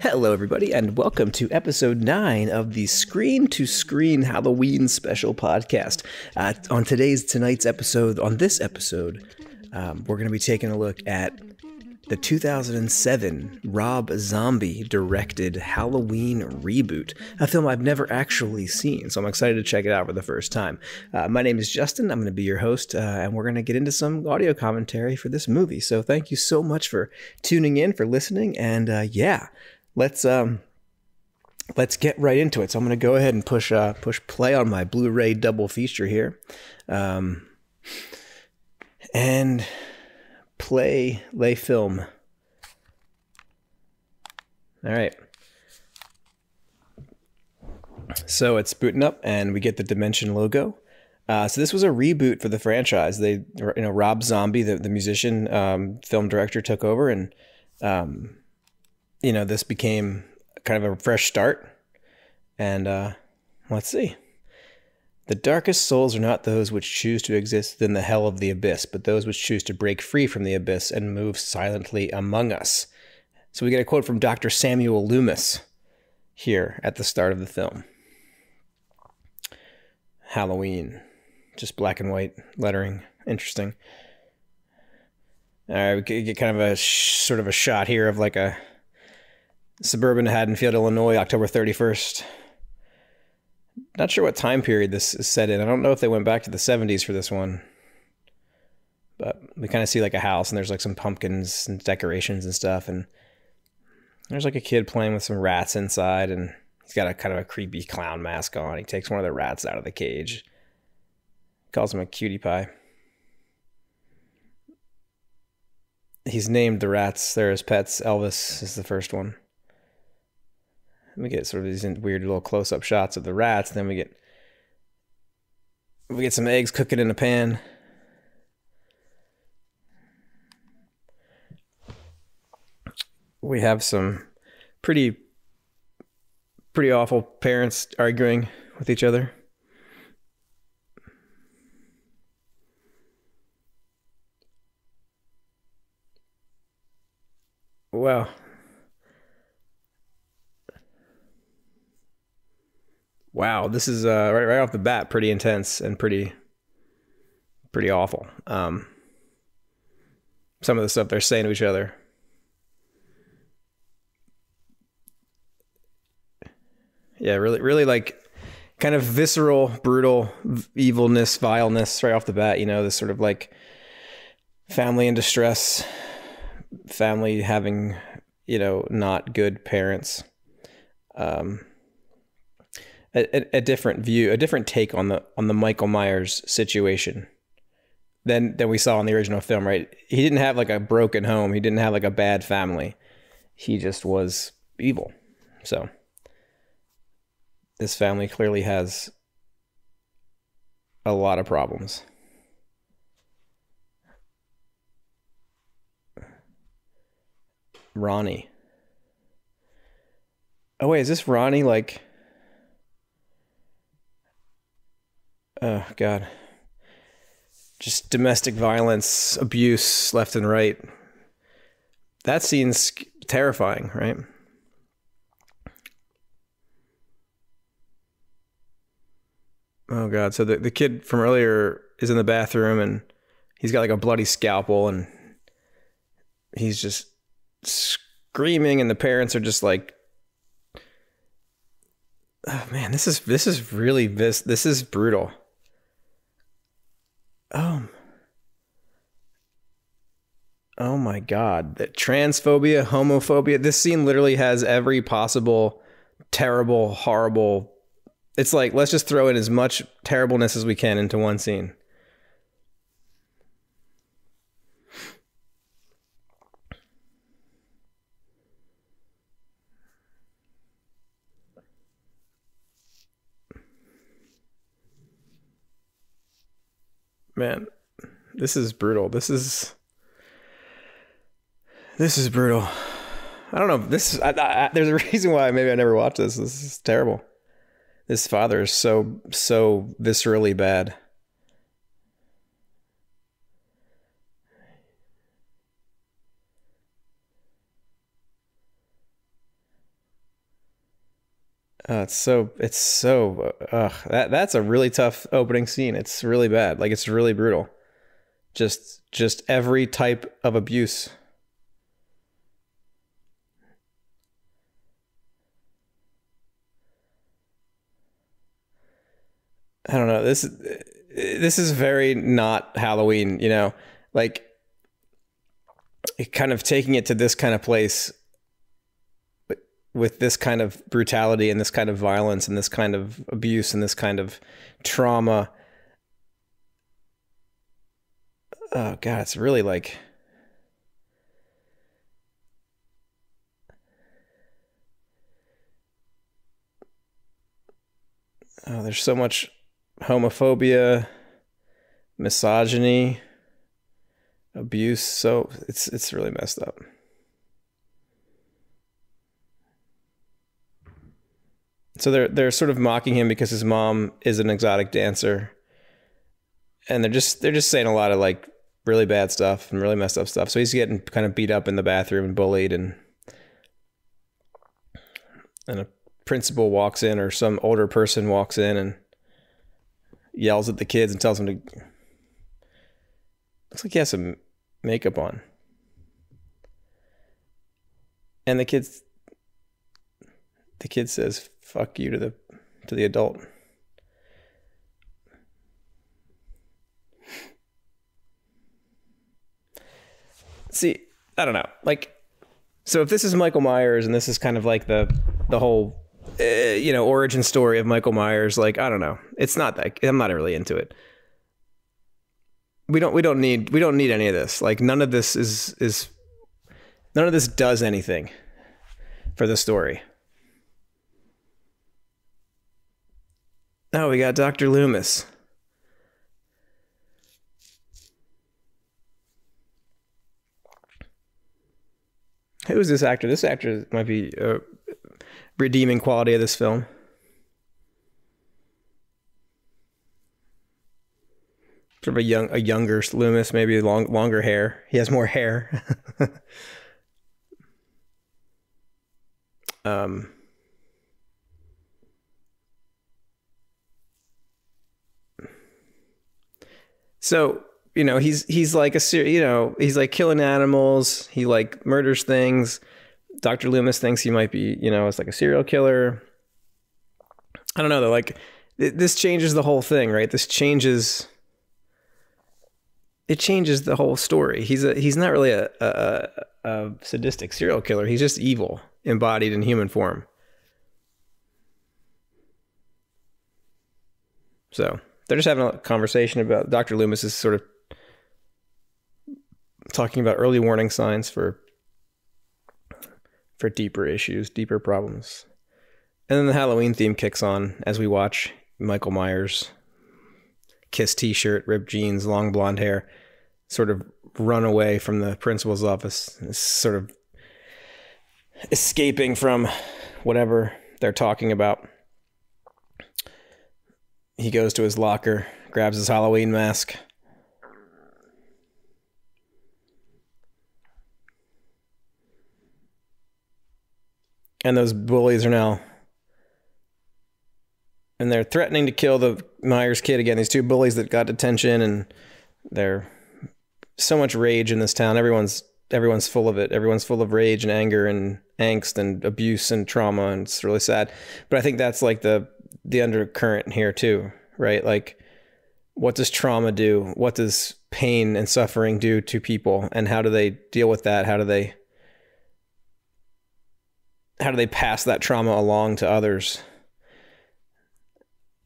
Hello, everybody, and welcome to episode 9 of the Screen to Screen Halloween special podcast. Uh, on today's, tonight's episode, on this episode, um, we're going to be taking a look at the 2007 Rob Zombie directed Halloween reboot, a film I've never actually seen, so I'm excited to check it out for the first time. Uh, my name is Justin, I'm going to be your host, uh, and we're going to get into some audio commentary for this movie. So thank you so much for tuning in, for listening, and uh, yeah, let's um, let's get right into it. So I'm going to go ahead and push uh, push play on my Blu-ray double feature here, um, and play lay film. All right. So it's booting up, and we get the Dimension logo. Uh, so this was a reboot for the franchise. They, you know, Rob Zombie, the the musician, um, film director, took over, and um, you know, this became kind of a fresh start. And uh, let's see. The darkest souls are not those which choose to exist within the hell of the abyss, but those which choose to break free from the abyss and move silently among us. So we get a quote from Dr. Samuel Loomis here at the start of the film. Halloween, just black and white lettering. Interesting. All right, we get kind of a sort of a shot here of like a suburban Haddonfield, Illinois, October 31st, not sure what time period this is set in. I don't know if they went back to the 70s for this one. But we kind of see like a house and there's like some pumpkins and decorations and stuff and there's like a kid playing with some rats inside and he's got a kind of a creepy clown mask on. He takes one of the rats out of the cage. Calls him a cutie pie. He's named the rats. They're his pets. Elvis is the first one we get sort of these weird little close up shots of the rats. Then we get we get some eggs cooking in a pan. We have some pretty pretty awful parents arguing with each other. Wow. Wow, this is uh, right right off the bat pretty intense and pretty pretty awful. Um, some of the stuff they're saying to each other. Yeah, really, really like kind of visceral, brutal evilness, vileness right off the bat. You know, this sort of like family in distress, family having, you know, not good parents. Um, a, a, different view, a different take on the on the Michael Myers situation than than we saw in the original film. Right? He didn't have like a broken home. He didn't have like a bad family. He just was evil. So this family clearly has a lot of problems. Ronnie. Oh wait, is this Ronnie like oh god. Just domestic violence abuse left and right. That scene's terrifying right? Oh god. So the, the kid from earlier is in the bathroom and he's got like a bloody scalpel and he's just screaming and the parents are just like oh man this is this is really this this is brutal Oh. Oh my god. The transphobia, homophobia. This scene literally has every possible terrible, horrible. It's like let's just throw in as much terribleness as we can into one scene. Man, this is brutal. This is this is brutal. I don't know. This I, I, there's a reason why maybe I never watched this. This is terrible. This father is so so viscerally bad. Uh, it's so it's so uh, that that's a really tough opening scene. It's really bad. Like it's really brutal. Just just every type of abuse. I don't know. This this is very not Halloween, you know. Like kind of taking it to this kind of place with this kind of brutality and this kind of violence and this kind of abuse and this kind of trauma. Oh god, it's really like Oh, there's so much homophobia, misogyny, abuse. So it's it's really messed up. So they're they're sort of mocking him because his mom is an exotic dancer. And they're just they're just saying a lot of like really bad stuff and really messed up stuff. So he's getting kind of beat up in the bathroom and bullied and and a principal walks in or some older person walks in and yells at the kids and tells them to looks like he has some makeup on. And the kids the kid says fuck you to the to the adult. See, I don't know. Like so if this is Michael Myers and this is kind of like the the whole uh, you know origin story of Michael Myers like I don't know. It's not that I'm not really into it. We don't we don't need we don't need any of this. Like none of this is is none of this does anything for the story. Oh, we got Dr. Loomis. Who is this actor? This actor might be a redeeming quality of this film. Sort of a young, a younger Loomis, maybe long, longer hair. He has more hair. um, So you know he's he's like a you know he's like killing animals. He like murders things. Doctor Loomis thinks he might be you know it's like a serial killer. I don't know though. Like this changes the whole thing, right? This changes. It changes the whole story. He's a he's not really a, a, a sadistic serial killer. He's just evil embodied in human form. So they're just having a conversation about Dr. Loomis is sort of talking about early warning signs for for deeper issues, deeper problems. And then the Halloween theme kicks on as we watch Michael Myers kiss t-shirt, ripped jeans, long blonde hair, sort of run away from the principal's office, sort of escaping from whatever they're talking about he goes to his locker, grabs his Halloween mask. And those bullies are now. And they're threatening to kill the Myers kid again. These two bullies that got detention, and they're so much rage in this town. Everyone's everyone's full of it. Everyone's full of rage and anger and angst and abuse and trauma, and it's really sad. But I think that's like the the undercurrent here too, right? Like, what does trauma do? What does pain and suffering do to people, and how do they deal with that? How do they how do they pass that trauma along to others?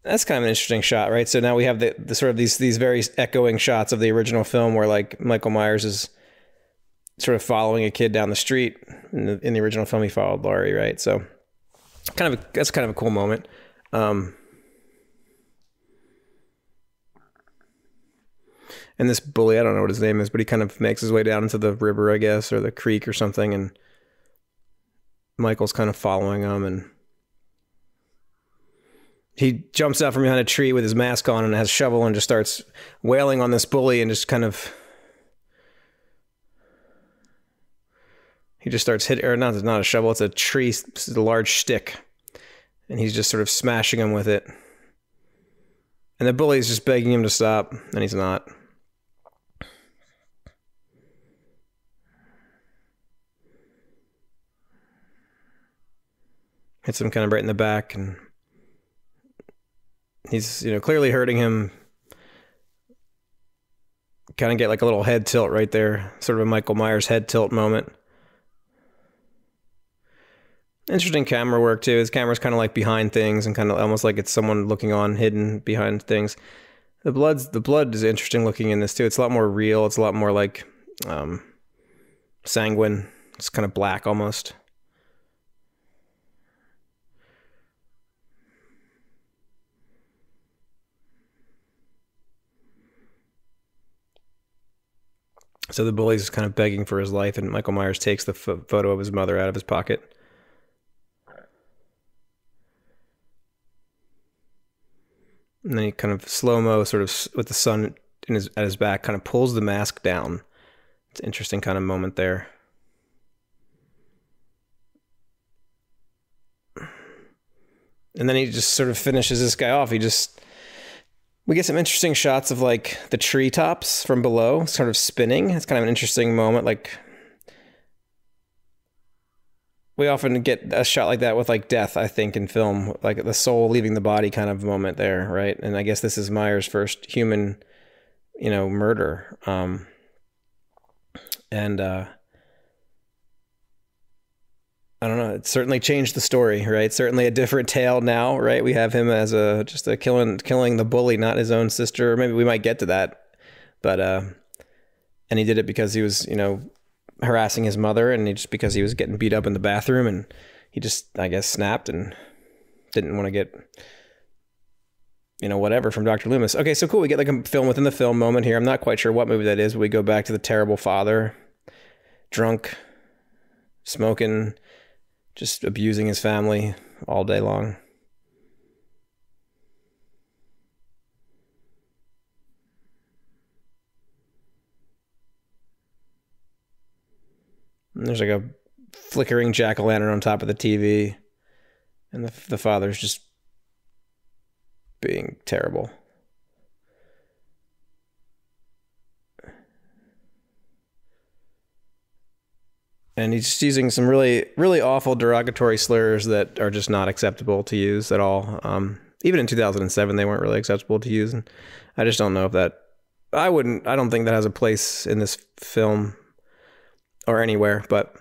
That's kind of an interesting shot, right? So now we have the, the sort of these these very echoing shots of the original film, where like Michael Myers is sort of following a kid down the street. In the, in the original film, he followed Laurie, right? So kind of a, that's kind of a cool moment. Um, and this bully, I don't know what his name is, but he kind of makes his way down into the river, I guess, or the creek or something, and Michael's kind of following him, and he jumps out from behind a tree with his mask on and has a shovel and just starts wailing on this bully and just kind of he just starts hitting or not it's not a shovel it's a tree it's a large stick and he's just sort of smashing him with it. And the bully's just begging him to stop and he's not. Hits him kind of right in the back and he's you know clearly hurting him. Kind of get like a little head tilt right there sort of a michael myers head tilt moment interesting camera work too. His camera's kind of like behind things and kind of almost like it's someone looking on hidden behind things. The blood's the blood is interesting looking in this too. It's a lot more real. It's a lot more like um sanguine. It's kind of black almost. So the bully's kind of begging for his life, and Michael Myers takes the photo of his mother out of his pocket. And then he kind of slow mo, sort of with the sun in his at his back, kind of pulls the mask down. It's an interesting kind of moment there. And then he just sort of finishes this guy off. He just we get some interesting shots of like the treetops from below, sort of spinning. It's kind of an interesting moment. Like we often get a shot like that with like death, I think, in film, like the soul leaving the body kind of moment there, right? And I guess this is Myers' first human, you know, murder. Um, and uh, I don't know. It certainly changed the story, right? Certainly a different tale now, right? We have him as a just a killing killing the bully, not his own sister. Maybe we might get to that, but uh, and he did it because he was, you know, harassing his mother, and just because he was getting beat up in the bathroom, and he just, I guess, snapped and didn't want to get, you know, whatever from Doctor Loomis. Okay, so cool. We get like a film within the film moment here. I'm not quite sure what movie that is. We go back to the terrible father, drunk, smoking just abusing his family all day long. There's like a flickering jack o' lantern on top of the TV, and the the father's just being terrible. and he's just using some really really awful derogatory slurs that are just not acceptable to use at all um, even in 2007 they weren't really acceptable to use and i just don't know if that i wouldn't i don't think that has a place in this film or anywhere but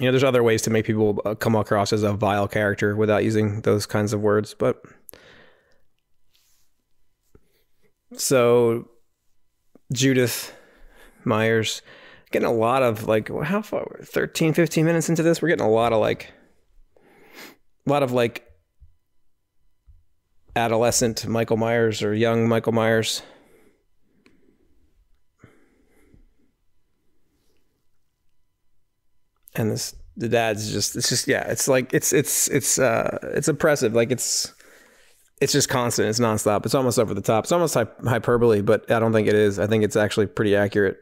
you know there's other ways to make people uh, come across as a vile character without using those kinds of words but so judith myers getting a lot of like how far 13 15 minutes into this we're getting a lot of like a lot of like adolescent michael myers or young michael myers and this the dad's just it's just yeah it's like it's it's it's uh it's oppressive. Like it's it's just constant. It's nonstop. It's almost over the top. It's almost hyperbole but i don't think it is. I think it's actually pretty accurate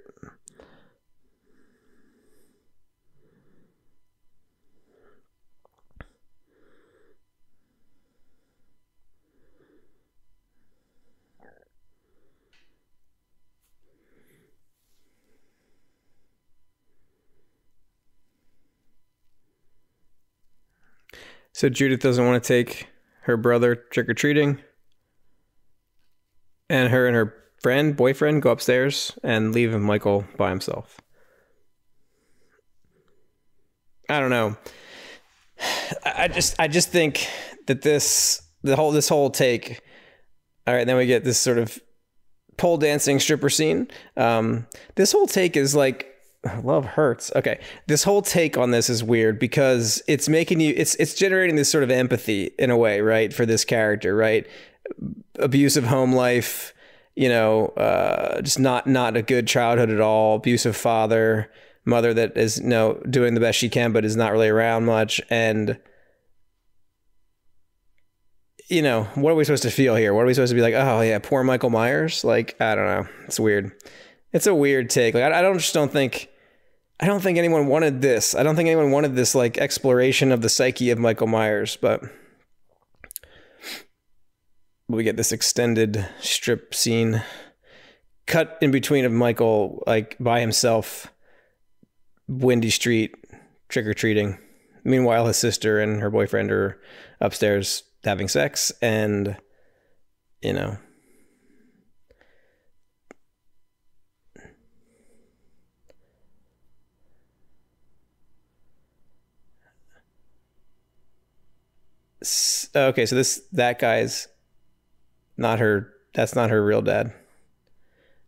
So Judith doesn't want to take her brother trick or treating. And her and her friend, boyfriend, go upstairs and leave Michael by himself. I don't know. I just I just think that this the whole this whole take. All right, then we get this sort of pole dancing stripper scene. Um, this whole take is like love hurts. Okay. This whole take on this is weird because it's making you it's it's generating this sort of empathy in a way, right, for this character, right? Abusive home life, you know, uh, just not not a good childhood at all, abusive father, mother that is you know doing the best she can but is not really around much and you know, what are we supposed to feel here? What are we supposed to be like? Oh yeah, poor Michael Myers. Like I don't know. It's weird. It's a weird take. Like I, I don't just don't think. I don't think anyone wanted this. I don't think anyone wanted this like exploration of the psyche of Michael Myers, but we get this extended strip scene cut in between of Michael like by himself Windy Street trick or treating. Meanwhile, his sister and her boyfriend are upstairs having sex, and you know. Okay, so this that guy's not her. That's not her real dad.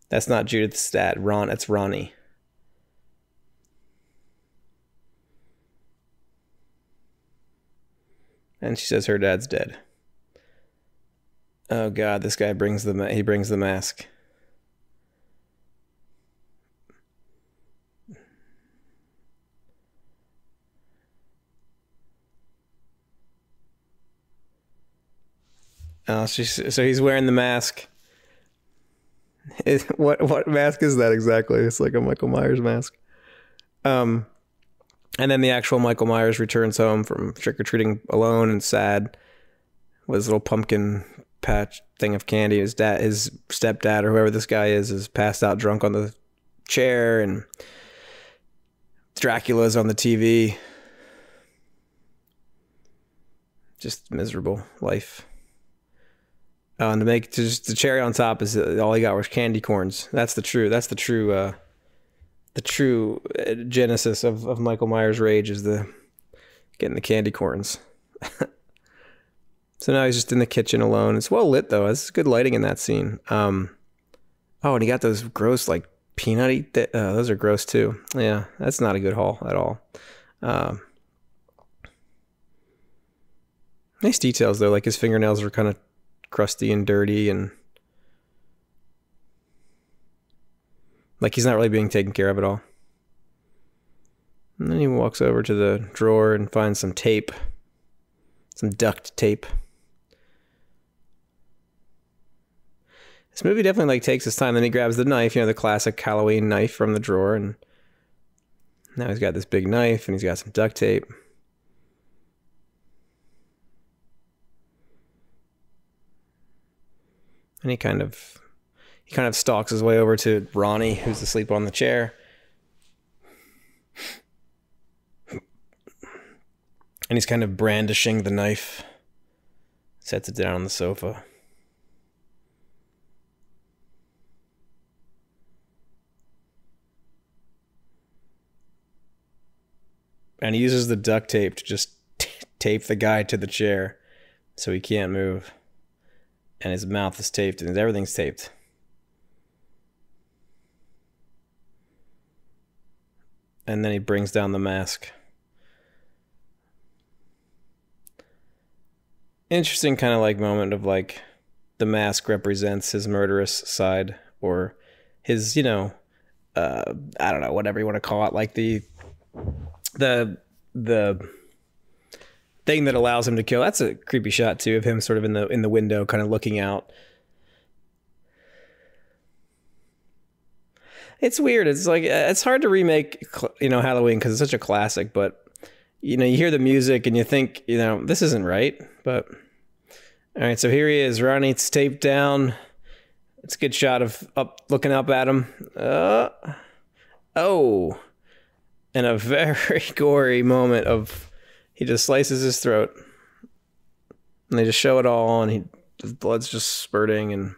That's not Judith's dad. Ron. It's Ronnie. and she says her dad's dead. Oh god, this guy brings the he brings the mask. Oh, so he's wearing the mask. what what mask is that exactly? It's like a Michael Myers mask. Um, and then the actual Michael Myers returns home from trick or treating alone and sad with his little pumpkin patch thing of candy. His dad, his stepdad, or whoever this guy is, is passed out drunk on the chair, and Dracula's on the TV. Just miserable life. Uh, and to make just the cherry on top is all he got was candy corns. That's the true. That's the true. Uh, the true uh, genesis of, of Michael Myers' rage is the getting the candy corns. so now he's just in the kitchen alone. It's well lit though. It's good lighting in that scene. Um, oh, and he got those gross like peanutty. Th- uh, those are gross too. Yeah, that's not a good haul at all. Um, nice details though. Like his fingernails were kind of crusty and dirty and Like he's not really being taken care of at all. And then he walks over to the drawer and finds some tape, some duct tape. This movie definitely like takes his time. Then he grabs the knife, you know, the classic Halloween knife from the drawer, and now he's got this big knife and he's got some duct tape. And he kind of he kind of stalks his way over to Ronnie, who's asleep on the chair. And he's kind of brandishing the knife, sets it down on the sofa. And he uses the duct tape to just tape the guy to the chair so he can't move. And his mouth is taped and everything's taped. and then he brings down the mask. Interesting kind of like moment of like the mask represents his murderous side or his, you know, uh I don't know, whatever you want to call it, like the the the thing that allows him to kill. That's a creepy shot too of him sort of in the in the window kind of looking out it's weird. It's like it's hard to remake, you know, Halloween because it's such a classic. But you know, you hear the music and you think, you know, this isn't right. But all right, so here he is. Ronnie's taped down. It's a good shot of up looking up at him. Uh, oh, and a very gory moment of he just slices his throat, and they just show it all, and he his blood's just spurting and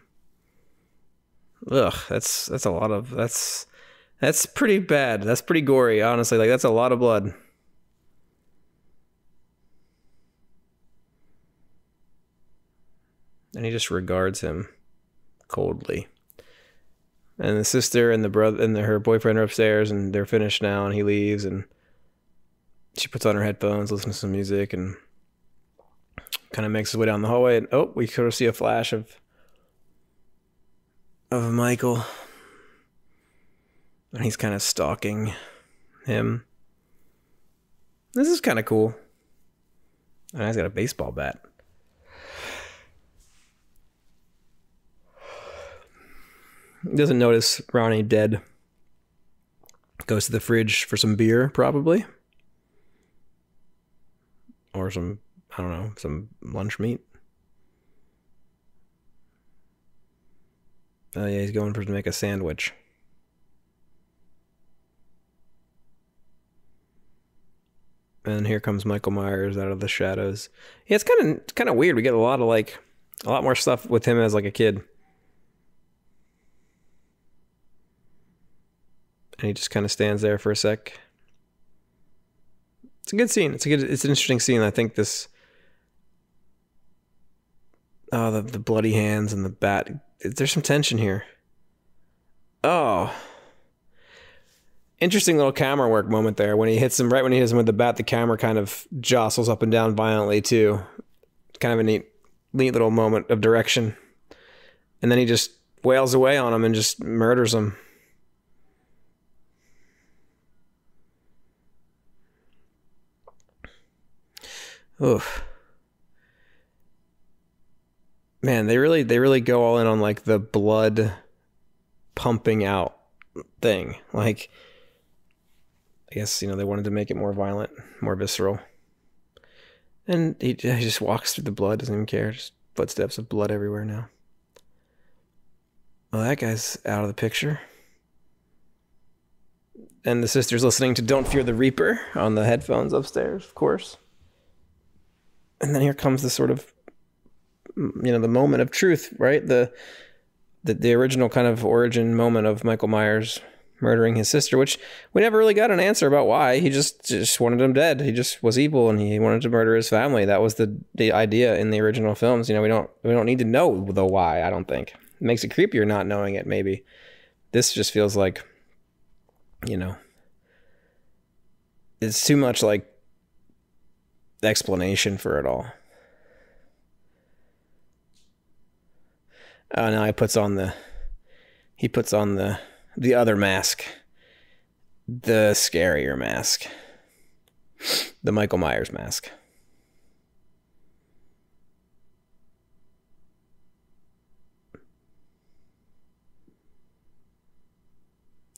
ugh, that's that's a lot of that's that's pretty bad. That's pretty gory, honestly. Like that's a lot of blood. And he just regards him coldly. And the sister and the brother and the, her boyfriend are upstairs, and they're finished now. And he leaves, and she puts on her headphones, listens to some music, and kind of makes his way down the hallway. And oh, we sort of see a flash of of Michael, and he's kind of stalking him. This is kind of cool. And he's got a baseball bat. He Doesn't notice Ronnie dead. Goes to the fridge for some beer, probably. Or some, I don't know, some lunch meat. Oh, yeah, he's going for to make a sandwich. And here comes Michael Myers out of the shadows. Yeah, it's kind of kind of weird. We get a lot of like a lot more stuff with him as like a kid. And he just kind of stands there for a sec. It's a good scene. It's a good. It's an interesting scene. I think this. Oh, the the bloody hands and the bat. There's some tension here. Oh. Interesting little camera work moment there when he hits him right when he hits him with the bat. The camera kind of jostles up and down violently too. Kind of a neat, neat little moment of direction. And then he just wails away on him and just murders him. Oof. Man, they really they really go all in on like the blood pumping out thing. Like I guess you know they wanted to make it more violent, more visceral. And he, he just walks through the blood, doesn't even care. Just footsteps of blood everywhere now. Well, that guy's out of the picture. And the sister's listening to Don't Fear the Reaper on the headphones upstairs, of course. And then here comes the sort of mm, you know, the moment of truth, right? The the the original kind of origin moment of Michael Myers murdering his sister, which we never really got an answer about why. He just just wanted him dead. He just was evil and he wanted to murder his family. That was the the idea in the original films. You know, we don't we don't need to know the why, I don't think. It makes it creepier not knowing it maybe. This just feels like you know it's too much like explanation for it all. Oh, now he puts on the he puts on the the other mask, the scarier mask, the Michael Myers mask.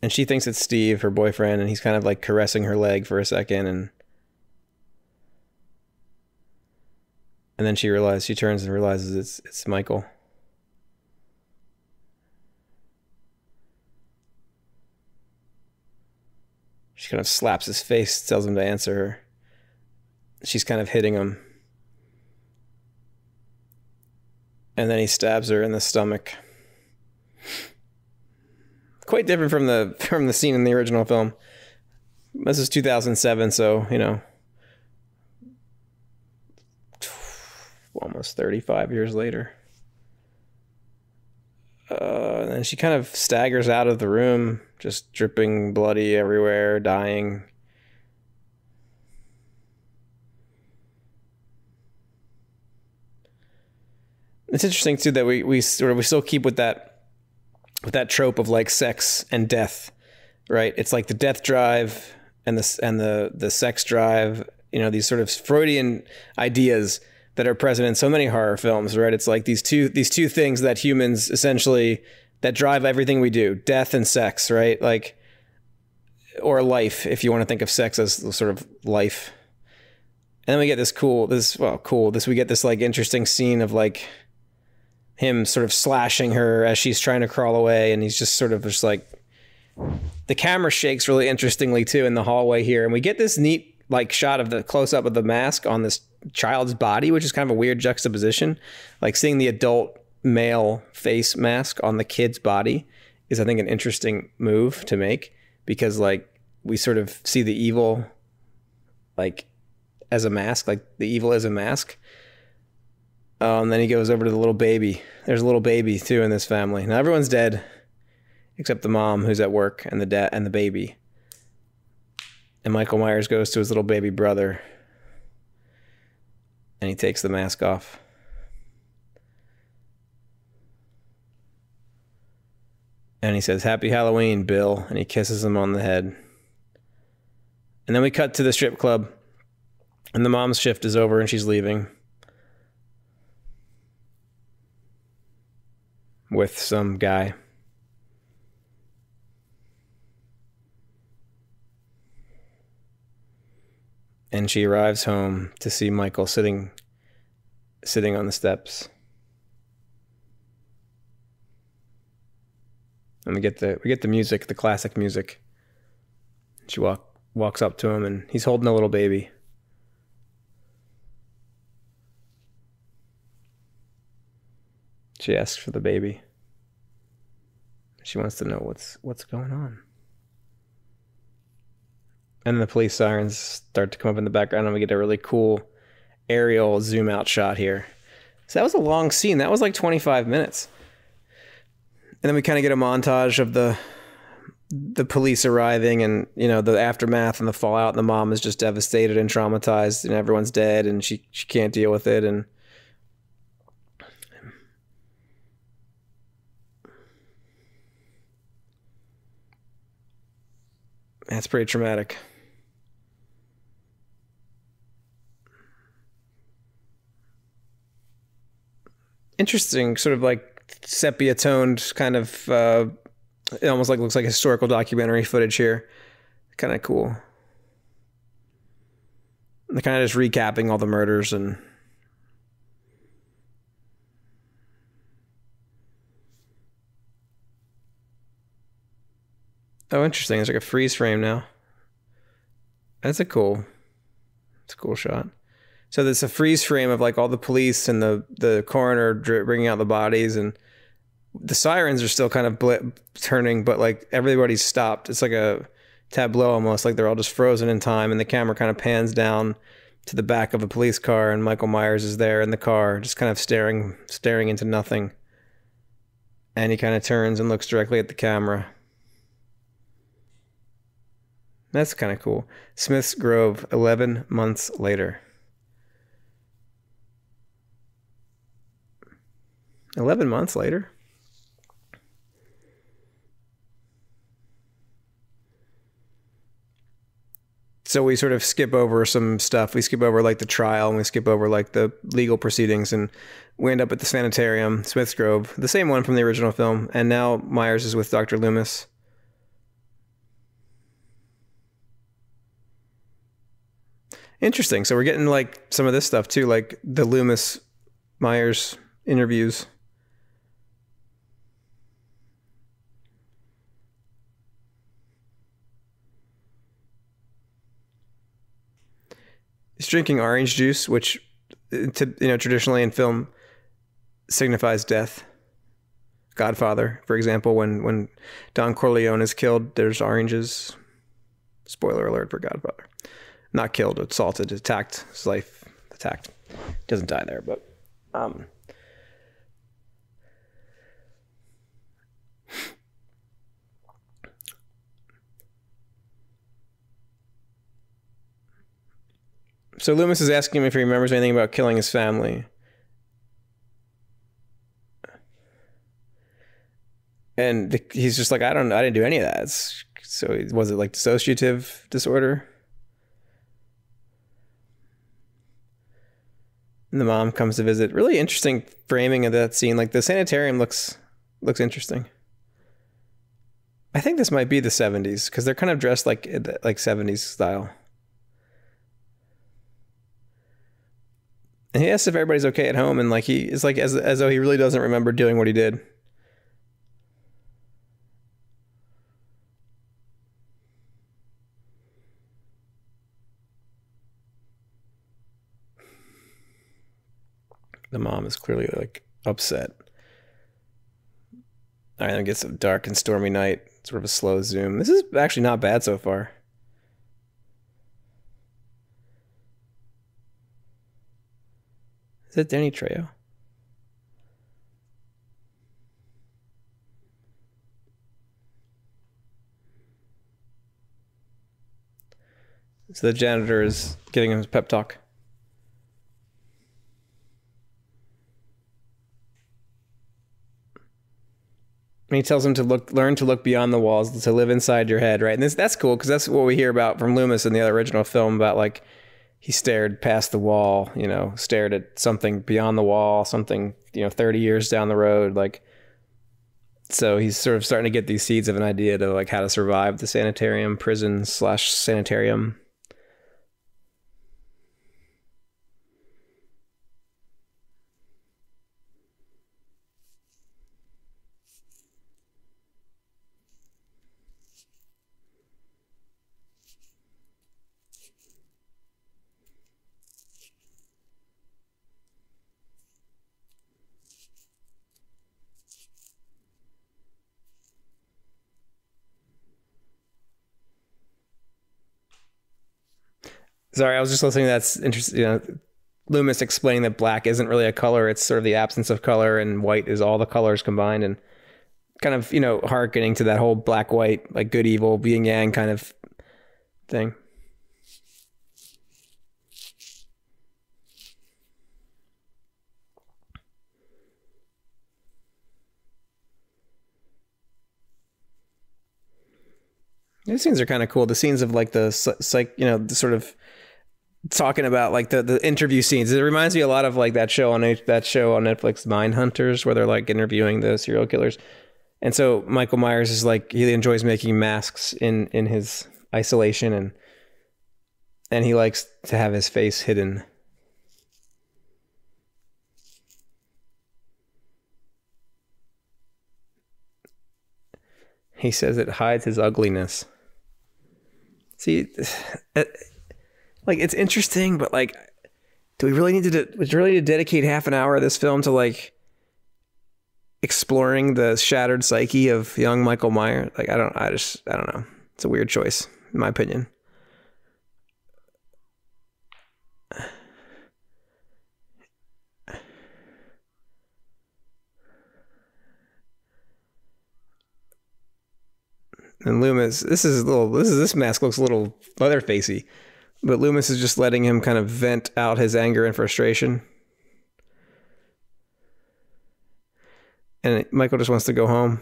And she thinks it's Steve, her boyfriend, and he's kind of like caressing her leg for a second and and then she realizes she turns and realizes it's it's Michael. She kind of slaps his face, tells him to answer her. She's kind of hitting him. And then he stabs her in the stomach. Quite different from the from the scene in the original film. This is 2007, so, you know, almost 35 years later. Uh, and she kind of staggers out of the room, just dripping bloody everywhere, dying. It's interesting too that we we sort of we still keep with that with that trope of like sex and death, right? It's like the death drive and the and the the sex drive, you know, these sort of Freudian ideas that are present in so many horror films, right? It's like these two these two things that humans essentially that drive everything we do, death and sex, right? Like or life if you want to think of sex as sort of life. And then we get this cool this well, cool. This we get this like interesting scene of like him sort of slashing her as she's trying to crawl away and he's just sort of just like the camera shakes really interestingly too in the hallway here and we get this neat like shot of the close up of the mask on this child's body, which is kind of a weird juxtaposition. Like seeing the adult male face mask on the kid's body is, I think, an interesting move to make because, like, we sort of see the evil, like, as a mask, like the evil as a mask. Um, and then he goes over to the little baby. There's a little baby too in this family. Now everyone's dead, except the mom who's at work and the dad and the baby. And Michael Myers goes to his little baby brother and he takes the mask off. And he says, Happy Halloween, Bill. And he kisses him on the head. And then we cut to the strip club. And the mom's shift is over and she's leaving. With some guy. And she arrives home to see Michael sitting sitting on the steps. And we get the we get the music, the classic music. She walk walks up to him and he's holding a little baby. She asks for the baby. She wants to know what's what's going on. And the police sirens start to come up in the background, and we get a really cool aerial zoom out shot here. So that was a long scene. That was like 25 minutes. And then we kind of get a montage of the the police arriving and you know the aftermath and the fallout and the mom is just devastated and traumatized and everyone's dead and she she can't deal with it and that's pretty traumatic interesting sort of like sepia toned kind of uh, it almost like looks like historical documentary footage here. Kind of cool. They're kind of just recapping all the murders and oh interesting. It's like a freeze frame now. That's a cool it's a cool shot so there's a freeze frame of like all the police and the the coroner bringing out the bodies, and the sirens are still kind of blip, turning, but like everybody's stopped. It's like a tableau almost, like they're all just frozen in time, and the camera kind of pans down to the back of a police car, and Michael Myers is there in the car, just kind of staring staring into nothing. And he kind of turns and looks directly at the camera. That's kind of cool. Smith's Grove, 11 months later. 11 months later. So we sort of skip over some stuff. We skip over like the trial and we skip over like the legal proceedings and we end up at the sanitarium, Smith's Grove, the same one from the original film. And now Myers is with Dr. Loomis. Interesting. So we're getting like some of this stuff too, like the Loomis Myers interviews. He's drinking orange juice, which, to, you know, traditionally in film signifies death. Godfather, for example, when when Don Corleone is killed, there's oranges. Spoiler alert for Godfather. Not killed, assaulted, attacked. His life attacked. Doesn't die there, but um, So Loomis is asking him if he remembers anything about killing his family. And the, he's just like, I don't, I didn't do any of that. So was it like dissociative disorder? And the mom comes to visit. Really interesting framing of that scene. Like the sanitarium looks looks interesting. I think this might be the 70s because they're kind of dressed like like 70s style. And he asks if everybody's okay at home, and like he is like as as though he really doesn't remember doing what he did. The mom is clearly like upset. All right, then gets a dark and stormy night. Sort of a slow zoom. This is actually not bad so far. Is it Danny Trejo? So the janitor is giving him a pep talk. And he tells him to look, learn to look beyond the walls, to live inside your head, right? And this, that's cool because that's what we hear about from Loomis in the original film about like he stared past the wall, you know, stared at something beyond the wall, something, you know, 30 years down the road. Like, so he's sort of starting to get these seeds of an idea to like how to survive the sanitarium, prison slash sanitarium. Sorry, I was just listening. That's interesting. You know, Loomis explaining that black isn't really a color; it's sort of the absence of color, and white is all the colors combined, and kind of you know harkening to that whole black white, like good evil, yin yang kind of thing. These scenes are kind of cool. The scenes of like the psych, you know, the sort of talking about like the, the interview scenes. It reminds me a lot of like that show on that show on Netflix, Mind Hunters, where they're like interviewing the serial killers. And so Michael Myers is like he enjoys making masks in in his isolation and and he likes to have his face hidden. He says it hides his ugliness. See, like it's interesting, but like, do we really need to? Do we really need to dedicate half an hour of this film to like exploring the shattered psyche of young Michael Myers? Like, I don't. I just. I don't know. It's a weird choice, in my opinion. And Loomis, this is a little. This is this mask looks a little Leatherfacey, but Loomis is just letting him kind of vent out his anger and frustration. And Michael just wants to go home.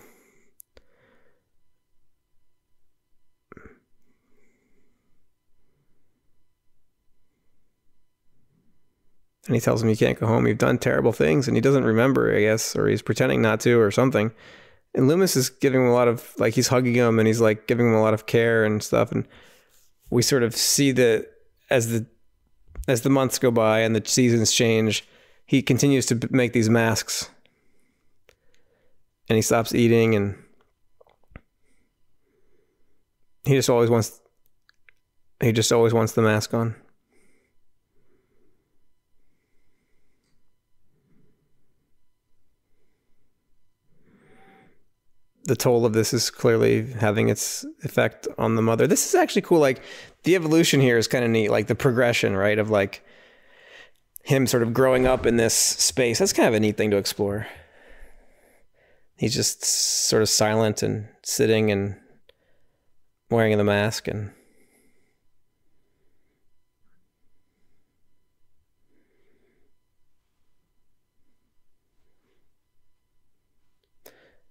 And he tells him he can't go home. You've done terrible things, and he doesn't remember, I guess, or he's pretending not to, or something and Loomis is giving him a lot of like he's hugging him and he's like giving him a lot of care and stuff and we sort of see that as the as the months go by and the seasons change he continues to make these masks. And he stops eating and he just always wants he just always wants the mask on the toll of this is clearly having its effect on the mother. This is actually cool. Like the evolution here is kind of neat. Like the progression, right? Of like him sort of growing up in this space. That's kind of a neat thing to explore. He's just sort of silent and sitting and wearing the mask and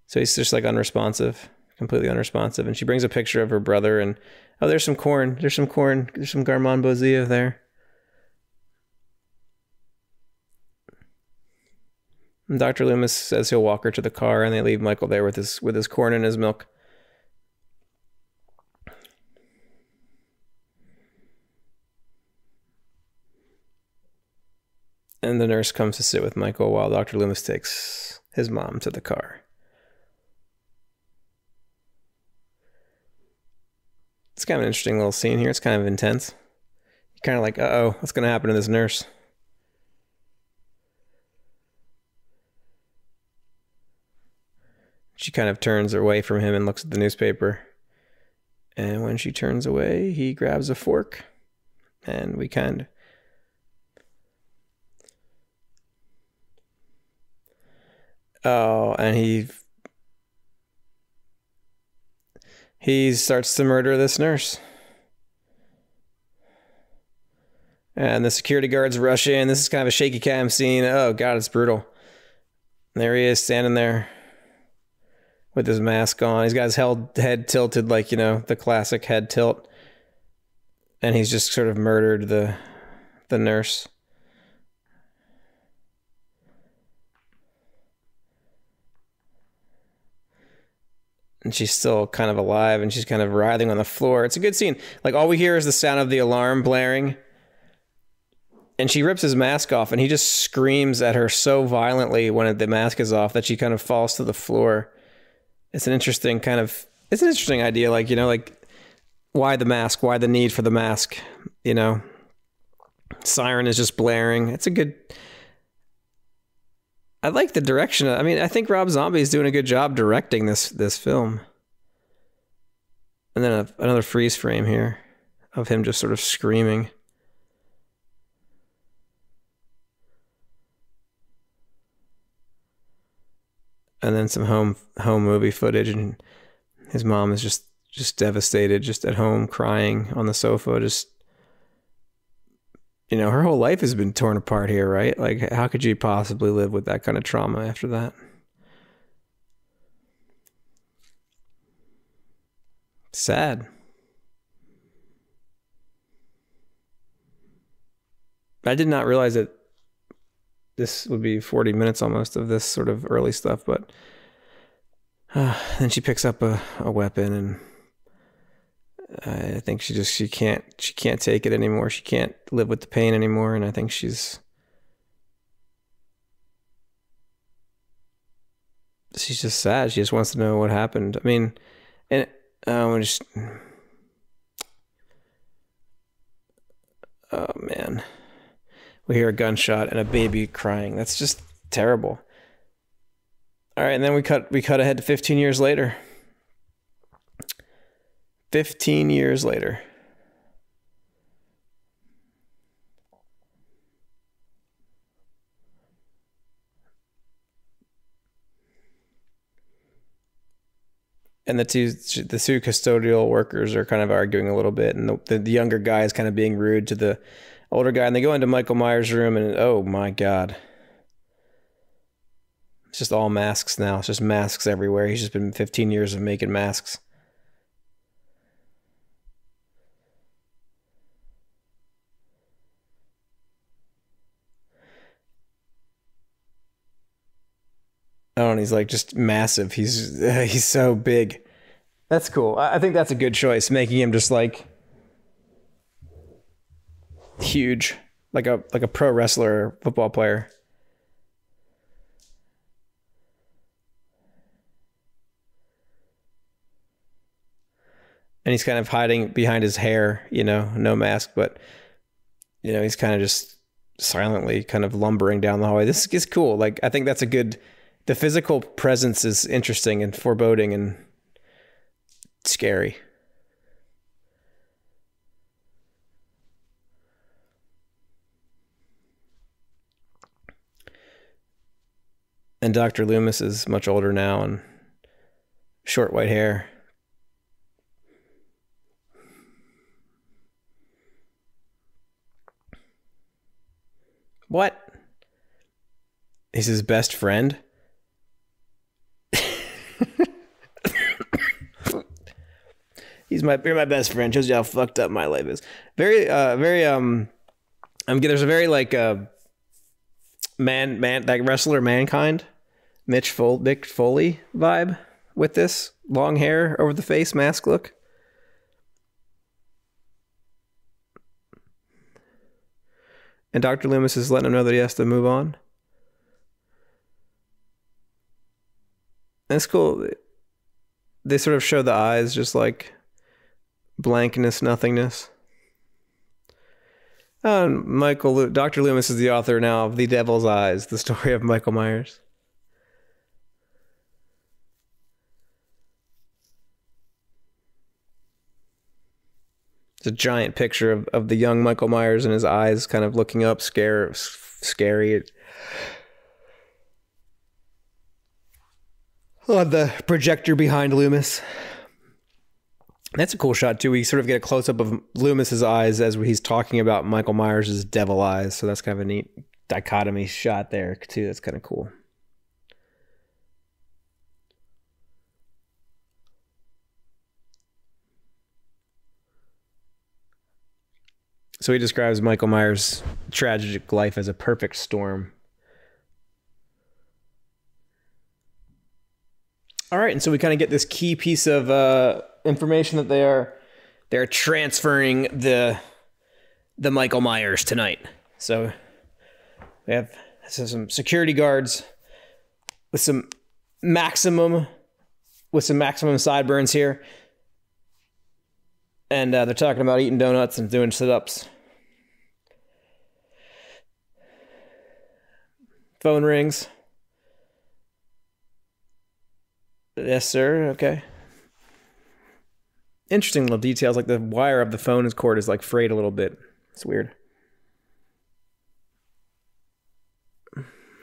So he's just like unresponsive, completely unresponsive. And she brings a picture of her brother and oh, there's some corn. There's some corn. There's some garmonbozia there. And Dr. Loomis says he'll walk her to the car and they leave Michael there with his with his corn and his milk. And the nurse comes to sit with Michael while Dr. Loomis takes his mom to the car. It's kind of an interesting little scene here. It's kind of intense. You're kind of like, uh oh, what's going to happen to this nurse? She kind of turns away from him and looks at the newspaper. And when she turns away, he grabs a fork. And we kind of. Oh, and he he starts to murder this nurse. And the security guards rush in. This is kind of a shaky cam scene. Oh, God, it's brutal. And there he is standing there with his mask on. He's got his head tilted, like, you know, the classic head tilt. And he's just sort of murdered the, the nurse. And she's still kind of alive and she's kind of writhing on the floor. It's a good scene. Like all we hear is the sound of the alarm blaring. And she rips his mask off and he just screams at her so violently when the mask is off that she kind of falls to the floor. It's an interesting kind of it's an interesting idea like, you know, like why the mask? Why the need for the mask? You know. Siren is just blaring. It's a good I like the direction. I mean, I think Rob Zombie is doing a good job directing this this film. And then a, another freeze frame here of him just sort of screaming. And then some home home movie footage and his mom is just just devastated just at home crying on the sofa just you know, her whole life has been torn apart here, right? Like, how could you possibly live with that kind of trauma after that? Sad. I did not realize that this would be 40 minutes almost of this sort of early stuff, but uh, then she picks up a, a weapon and I think she just she can't she can't take it anymore. She can't live with the pain anymore, and I think she's she's just sad. She just wants to know what happened. I mean, and um, just oh man, we hear a gunshot and a baby crying. That's just terrible. All right, and then we cut we cut ahead to 15 years later. 15 years later. and the two the two custodial workers are kind of arguing a little bit, and the, the, younger guy is kind of being rude to the older guy, and they go into Michael Myers' room, and oh my god, it's just all masks now. It's just masks everywhere. He's just been 15 years of making masks. Oh, and he's like just massive. He's uh, he's so big. That's cool. I think that's a good choice, making him just like huge, like a like a pro wrestler, football player. And he's kind of hiding behind his hair, you know, no mask, but you know, he's kind of just silently kind of lumbering down the hallway. This is cool. Like I think that's a good the physical presence is interesting and foreboding and scary. And Dr. Loomis is much older now and short white hair. What? He's his best friend? He's my you're my best friend. Shows you how fucked up my life is. Very uh very um I'm there's a very like uh man man like wrestler mankind Mitch Fol- Mick Foley vibe with this long hair over the face mask look. And Dr. Loomis is letting him know that he has to move on. That's cool. They sort of show the eyes just like blankness, nothingness. And Michael, Dr. Loomis is the author now of The Devil's Eyes, the story of Michael Myers. It's a giant picture of, of the young Michael Myers and his eyes kind of looking up, scare, scary. On the projector behind Loomis. That's a cool shot too. We sort of get a close up of Loomis's eyes as he's talking about Michael Myers' devil eyes. So that's kind of a neat dichotomy shot there too. That's kind of cool. So he describes Michael Myers' tragic life as a perfect storm. All right, and so we kind of get this key piece of uh, information that they are they're transferring the the Michael Myers tonight. So we have some security guards with some maximum with some maximum sideburns here. And uh, they're talking about eating donuts and doing sit ups. Phone rings. Yes, sir. Okay interesting little details like the wire of the phone is cord is like frayed a little bit it's weird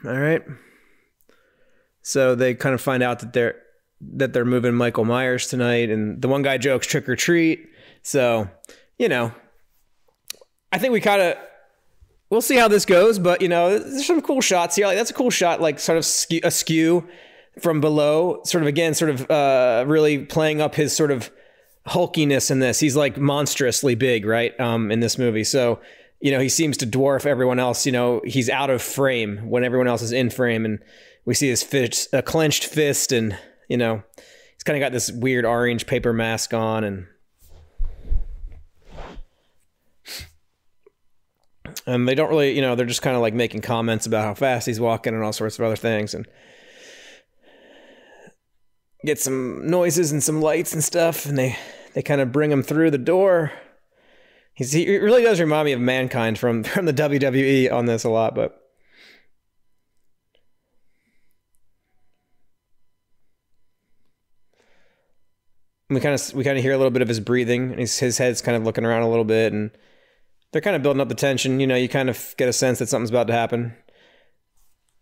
all right So they kind of find out that they're that they're moving Michael Myers tonight, and the one guy jokes trick or treat. So, you know, I think we kind of we'll see how this goes, but you know, there's some cool shots here. Like that's a cool shot, like sort of skew, askew from below, sort of again, sort of uh, really playing up his sort of hulkiness in this. He's like monstrously big, right? Um, in this movie, so you know he seems to dwarf everyone else. You know, he's out of frame when everyone else is in frame, and we see his fist, a clenched fist, and you know, he's kind of got this weird orange paper mask on, and and they don't really, you know, they're just kind of like making comments about how fast he's walking and all sorts of other things, and get some noises and some lights and stuff, and they they kind of bring him through the door. He's, he really does remind me of Mankind from from the WWE on this a lot, but we kind of we kind of hear a little bit of his breathing, and his his head's kind of looking around a little bit, and they're kind of building up the tension. You know, you kind of get a sense that something's about to happen,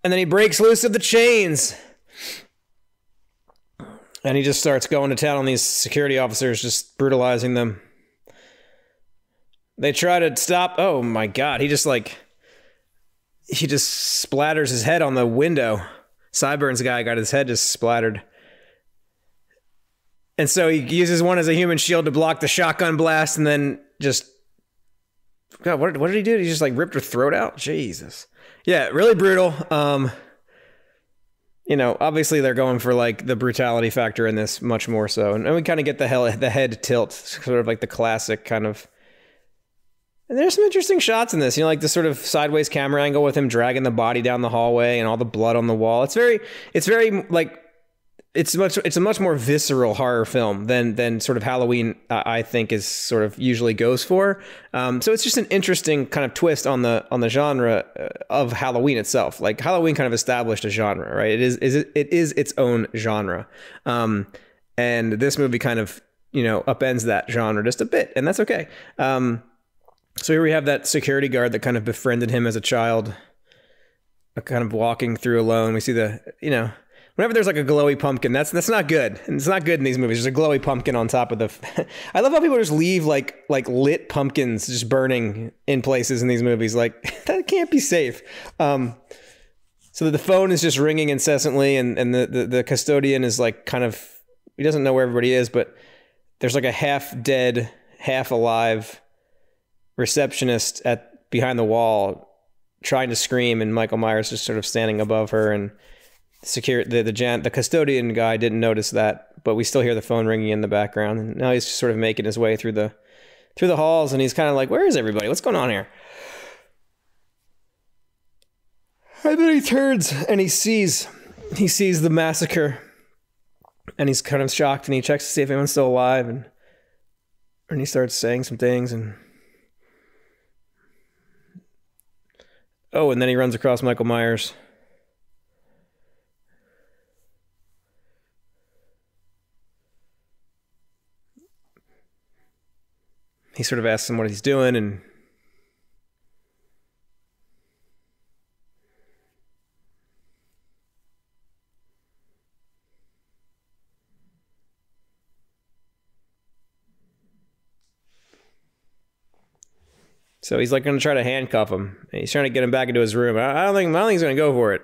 and then he breaks loose of the chains, and he just starts going to town on these security officers, just brutalizing them. They try to stop. Oh my god, he just like he just splatters his head on the window. Sideburns guy got his head just splattered. And so he uses one as a human shield to block the shotgun blast and then just God, what, what did he do? He just like ripped her throat out? Jesus. Yeah, really brutal. Um you know, obviously they're going for like the brutality factor in this much more so. And, and we kind of get the hell the head tilt, sort of like the classic kind of and there's some interesting shots in this, you know, like the sort of sideways camera angle with him dragging the body down the hallway and all the blood on the wall. It's very, it's very like it's much it's a much more visceral horror film than than sort of Halloween uh, I think is sort of usually goes for. Um, so it's just an interesting kind of twist on the on the genre uh, of Halloween itself. Like Halloween kind of established a genre, right? It is is it, it is its own genre, um, and this movie kind of you know upends that genre just a bit, and that's okay. Um, so here we have that security guard that kind of befriended him as a child, kind of walking through alone. We see the you know whenever there's like a glowy pumpkin, that's that's not good. And it's not good in these movies. There's a glowy pumpkin on top of the. I love how people just leave like like lit pumpkins just burning in places in these movies. Like that can't be safe. Um, so the phone is just ringing incessantly, and and the, the the custodian is like kind of he doesn't know where everybody is, but there's like a half dead, half alive receptionist at behind the wall trying to scream and Michael Myers just sort of standing above her and secure the the Jan, the custodian guy didn't notice that, but we still hear the phone ringing in the background. And now he's just sort of making his way through the through the halls, and he's kind of like, "Where is everybody? What's going on here?" And then he turns and he sees he sees the massacre, and he's kind of shocked, and he checks to see if anyone's still alive, and and he starts saying some things, and oh, and then he runs across Michael Myers. He sort of asks him what he's doing and So he's like going to try to handcuff him. He's trying to get him back into his room. I don't think I don't think he's going to go for it.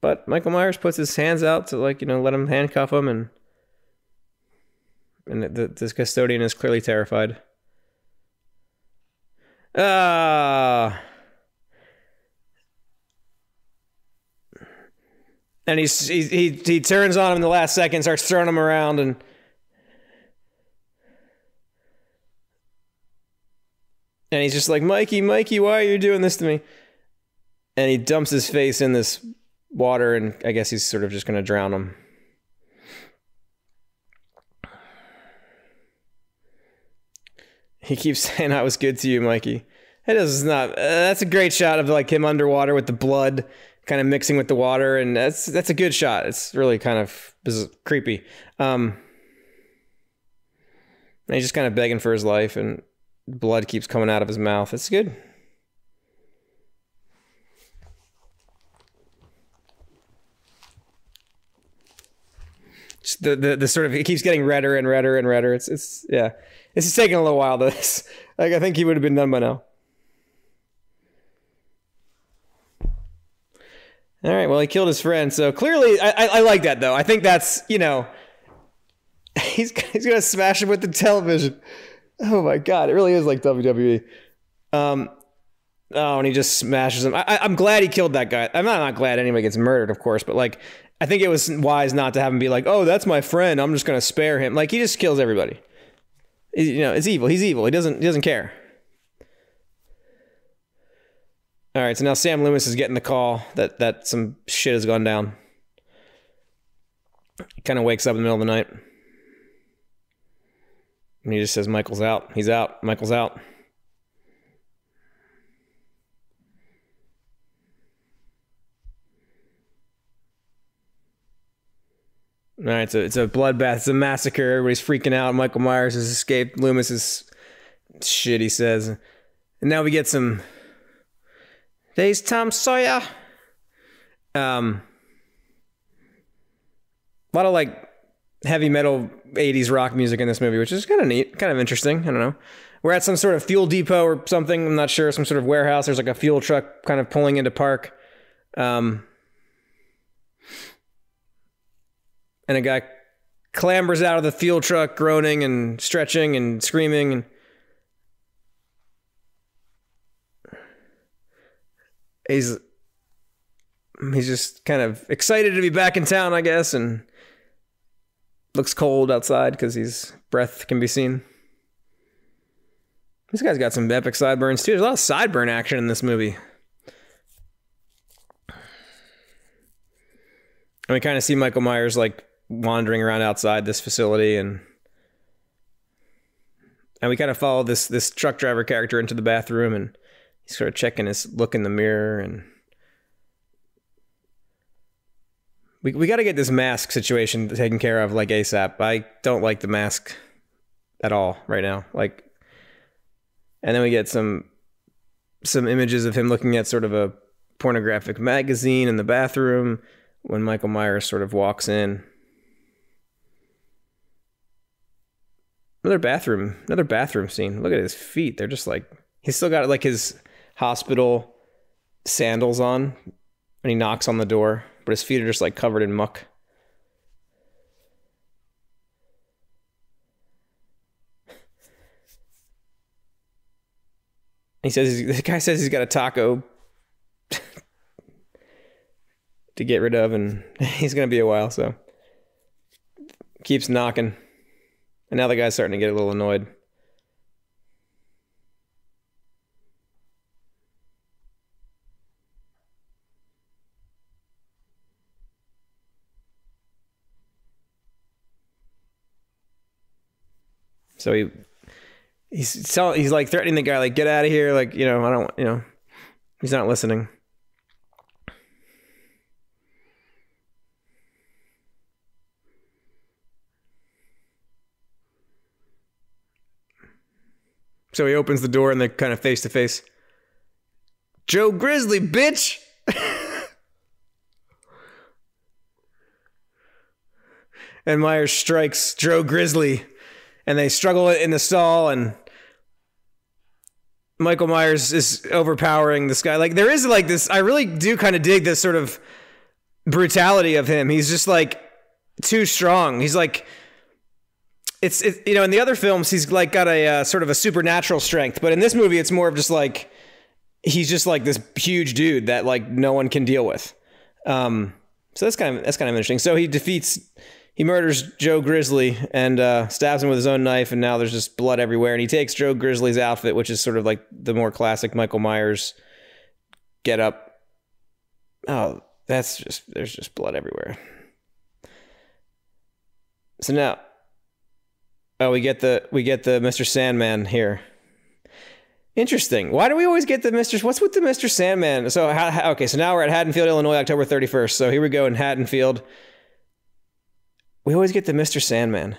But Michael Myers puts his hands out to like you know let him handcuff him, and and the, this custodian is clearly terrified. Ah. And he's, he, he he turns on him in the last second, starts throwing him around, and and he's just like, Mikey, Mikey, why are you doing this to me? And he dumps his face in this water, and I guess he's sort of just going to drown him. He keeps saying I was good to you, Mikey. It is not. Uh, that's a great shot of like him underwater with the blood kind of mixing with the water, and that's that's a good shot. It's really kind of creepy. Um, and he's just kind of begging for his life, and blood keeps coming out of his mouth. It's good. Just the, the the sort of it keeps getting redder and redder and redder. It's it's yeah. This is taking a little while. This like I think he would have been done by now. All right. Well, he killed his friend, so clearly, I, I, I like that though. I think that's you know, he's he's gonna smash him with the television. Oh my god, it really is like WWE. Um, oh, and he just smashes him. I, I'm glad he killed that guy. I'm not not glad anybody gets murdered, of course, but like, I think it was wise not to have him be like, "Oh, that's my friend. I'm just gonna spare him." Like, he just kills everybody. You know, it's evil. He's evil. He doesn't he doesn't care. All right, so now Sam Loomis is getting the call that that some shit has gone down. He kind of wakes up in the middle of the night. And he just says, Michael's out. He's out. Michael's out. All right, so it's a bloodbath. It's a massacre. Everybody's freaking out. Michael Myers has escaped. Loomis is shit, he says. And now we get some. There's Tom Sawyer. Um, a lot of like heavy metal 80s rock music in this movie, which is kind of neat, kind of interesting. I don't know. We're at some sort of fuel depot or something. I'm not sure. Some sort of warehouse. There's like a fuel truck kind of pulling into park. Um, and a guy clambers out of the fuel truck, groaning and stretching and screaming. And he's he's just kind of excited to be back in town, I guess, and looks cold outside because his breath can be seen. This guy's got some epic sideburns too. There's a lot of sideburn action in this movie. And we kind of see Michael Myers like wandering around outside this facility and and we kind of follow this this truck driver character into the bathroom and he's sort of checking his look in the mirror and we we got to get this mask situation taken care of like ASAP. I don't like the mask at all right now. Like and then we get some some images of him looking at sort of a pornographic magazine in the bathroom when Michael Myers sort of walks in. Another bathroom, another bathroom scene. Look at his feet. They're just like he's still got like his hospital sandals on and he knocks on the door, but his feet are just like covered in muck. He says the guy says he's got a taco to get rid of, and he's gonna be a while. So keeps knocking, and now the guy's starting to get a little annoyed. So he he's he's like threatening the guy like get out of here like you know I don't you know he's not listening. So he opens the door and they're kind of face to face. Joe Grizzly, bitch! and Myers strikes Joe Grizzly and they struggle in the stall and Michael Myers is overpowering this guy. Like there is like this I really do kind of dig this sort of brutality of him. He's just like too strong. He's like it's it, you know in the other films he's like got a uh, sort of a supernatural strength, but in this movie it's more of just like he's just like this huge dude that like no one can deal with. Um so that's kind of that's kind of interesting. So he defeats he murders Joe Grizzly and uh, stabs him with his own knife, and now there's just blood everywhere. And he takes Joe Grizzly's outfit, which is sort of like the more classic Michael Myers get up. Oh, that's just there's just blood everywhere. So now, oh, we get the we get the Mr. Sandman here. Interesting. Why do we always get the Mr. What's with the Mr. Sandman? So how, okay, so now we're at Haddonfield, Illinois, October 31st. So here we go in Haddonfield. We always get the Mr. Sandman.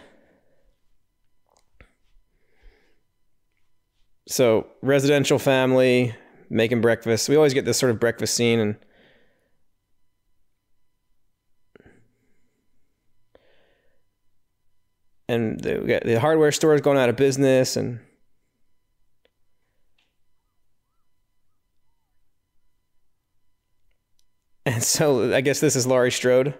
So residential family making breakfast. We always get this sort of breakfast scene and and the, the hardware store is going out of business and and so I guess this is Laurie Strode.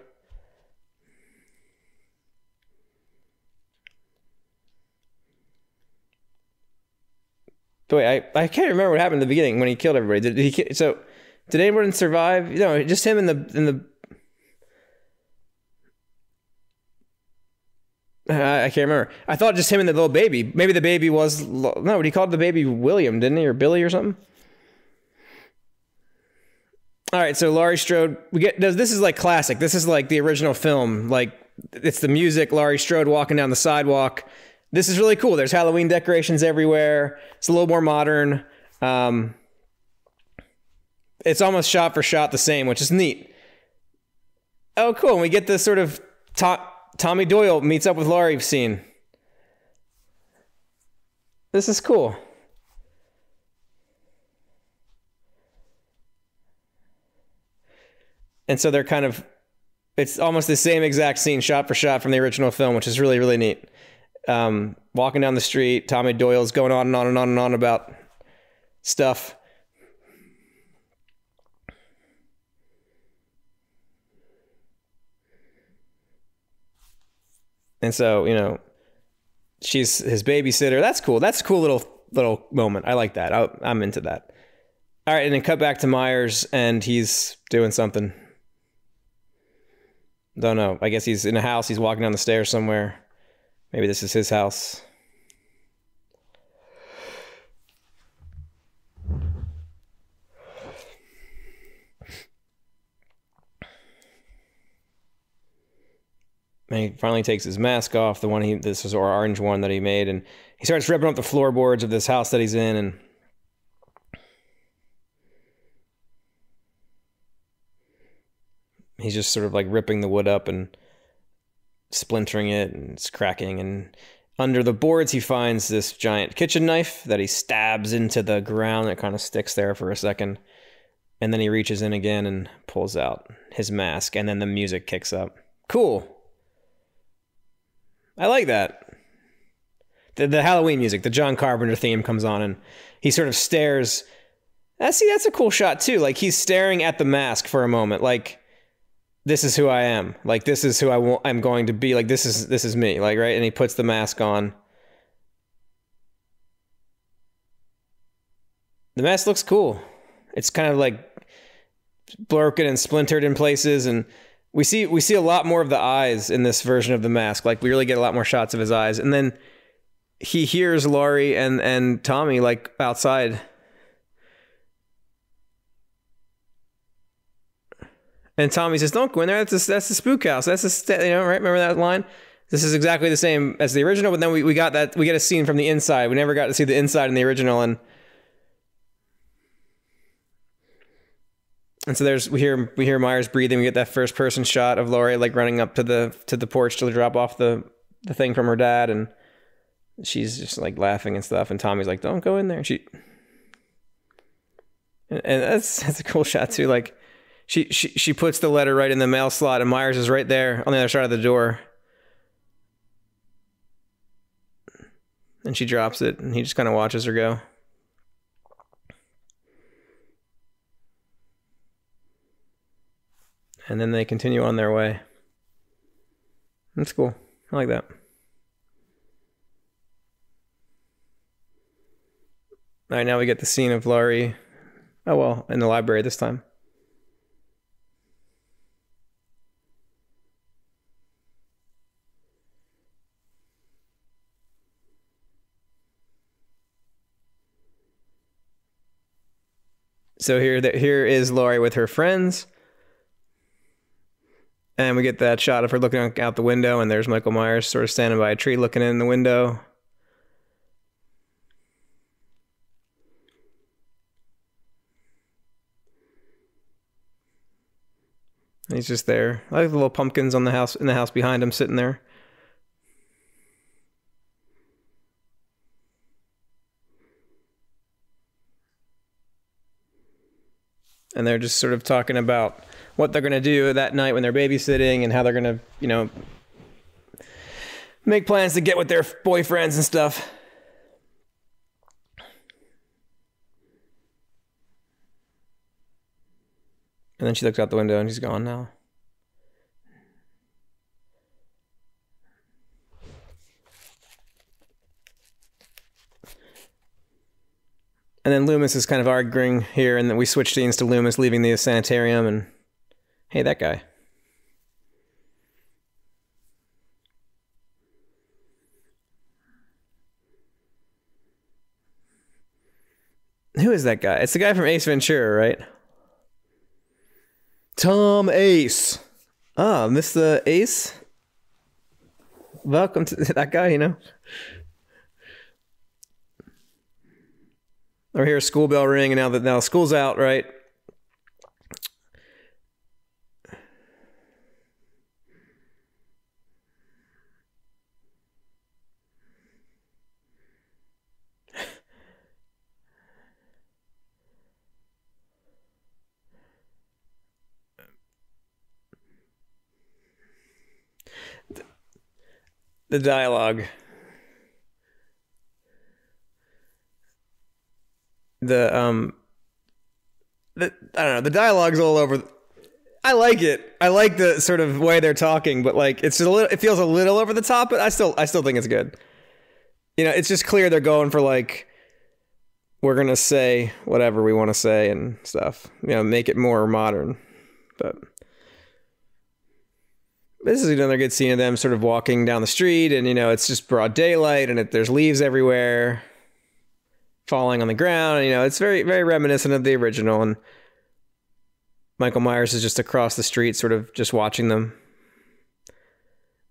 Wait, I, I can't remember what happened in the beginning when he killed everybody. Did, he? So did anyone survive? You no, know, just him in the in the. I can't remember. I thought just him and the little baby. Maybe the baby was no. What he called the baby William, didn't he, or Billy or something? All right, so Laurie Strode, we get this is like classic. This is like the original film. Like it's the music, Laurie Strode walking down the sidewalk. This is really cool. There's Halloween decorations everywhere. It's a little more modern. Um, it's almost shot for shot the same, which is neat. Oh, cool. And we get this sort of to- Tommy Doyle meets up with Laurie scene. This is cool. And so they're kind of, it's almost the same exact scene, shot for shot from the original film, which is really, really neat. Um, walking down the street, Tommy Doyle's going on and on and on and on about stuff. And so, you know, she's his babysitter. That's cool. That's a cool little little moment. I like that. I, I'm into that. All right, and then cut back to Myers, and he's doing something. Don't know. I guess he's in a house. He's walking down the stairs somewhere. Maybe this is his house. And he finally takes his mask off, the one he this is our orange one that he made, and he starts ripping up the floorboards of this house that he's in, and he's just sort of like ripping the wood up and splintering it, and it's cracking. And under the boards, he finds this giant kitchen knife that he stabs into the ground. It kind of sticks there for a second, and then he reaches in again and pulls out his mask, and then the music kicks up. Cool. I like that. The, the Halloween music, the John Carpenter theme comes on, and he sort of stares. I see that's a cool shot too. Like he's staring at the mask for a moment, like this is who I am. Like this is who I. I'm going to be. Like this is this is me. Like right, and he puts the mask on. The mask looks cool. It's kind of like broken and splintered in places, and we see we see a lot more of the eyes in this version of the mask. Like we really get a lot more shots of his eyes, and then he hears Laurie and and Tommy like outside. And Tommy says, "Don't go in there. That's a, that's the spook house. That's a you know right. Remember that line? This is exactly the same as the original, but then we, we got that we get a scene from the inside. We never got to see the inside in the original, and and so there's we hear we hear Myers breathing. We get that first person shot of Laurie like running up to the to the porch to drop off the the thing from her dad, and she's just like laughing and stuff. And Tommy's like, "Don't go in there." And she and, and that's that's a cool shot too. Like she she she puts the letter right in the mail slot, and Myers is right there on the other side of the door. And she drops it, and he just kind of watches her go. And then they continue on their way. That's cool. I like that. All right, now we get the scene of Laurie. Oh well, in the library this time. So here, here is Laurie with her friends. And we get that shot of her looking out the window, and there's Michael Myers sort of standing by a tree looking in the window. And he's just there. I like the little pumpkins on the house in the house behind him sitting there. And they're just sort of talking about what they're going to do that night when they're babysitting and how they're going to, you know, make plans to get with their boyfriends and stuff. And then she looks out the window and he's gone now. And then Loomis is kind of arguing here, and then we switch scenes to Loomis leaving the sanitarium, and hey, that guy. Who is that guy? It's the guy from Ace Ventura, right? Tom Ace. Ah, Mr. Ace. Welcome to that guy, you know. Or hear a school bell ring, and now that now school's out, right? The dialogue. The um the I don't know, the dialogue's all over I like it. I like the sort of way they're talking, but like it's just a little it feels a little over the top, but I still I still think it's good. You know, it's just clear they're going for like we're gonna say whatever we want to say and stuff. You know, make it more modern. But this is another good scene of them sort of walking down the street, and you know it's just broad daylight, and it, there's leaves everywhere, falling on the ground. And, you know, it's very very reminiscent of the original. And Michael Myers is just across the street, sort of just watching them.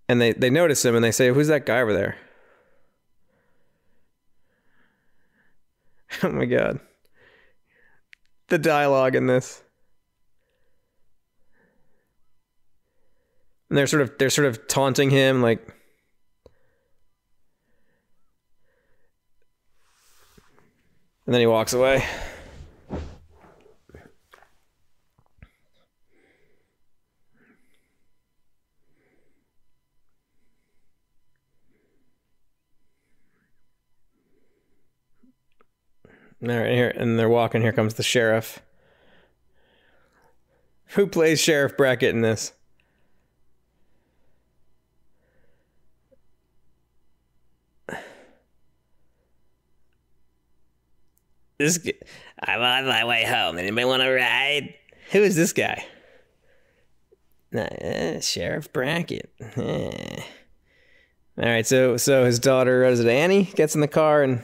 And they they notice him, and they say, "Who's that guy over there?" Oh my god, the dialogue in this. And they're sort of they're sort of taunting him like and then he walks away All right, here and they're walking. Here comes the sheriff. Who plays Sheriff Brackett in this? This, I'm on my way home. Anybody want to ride? Who is this guy? Uh, Sheriff Brackett. Eh. All right, so so his daughter, is it Annie, gets in the car and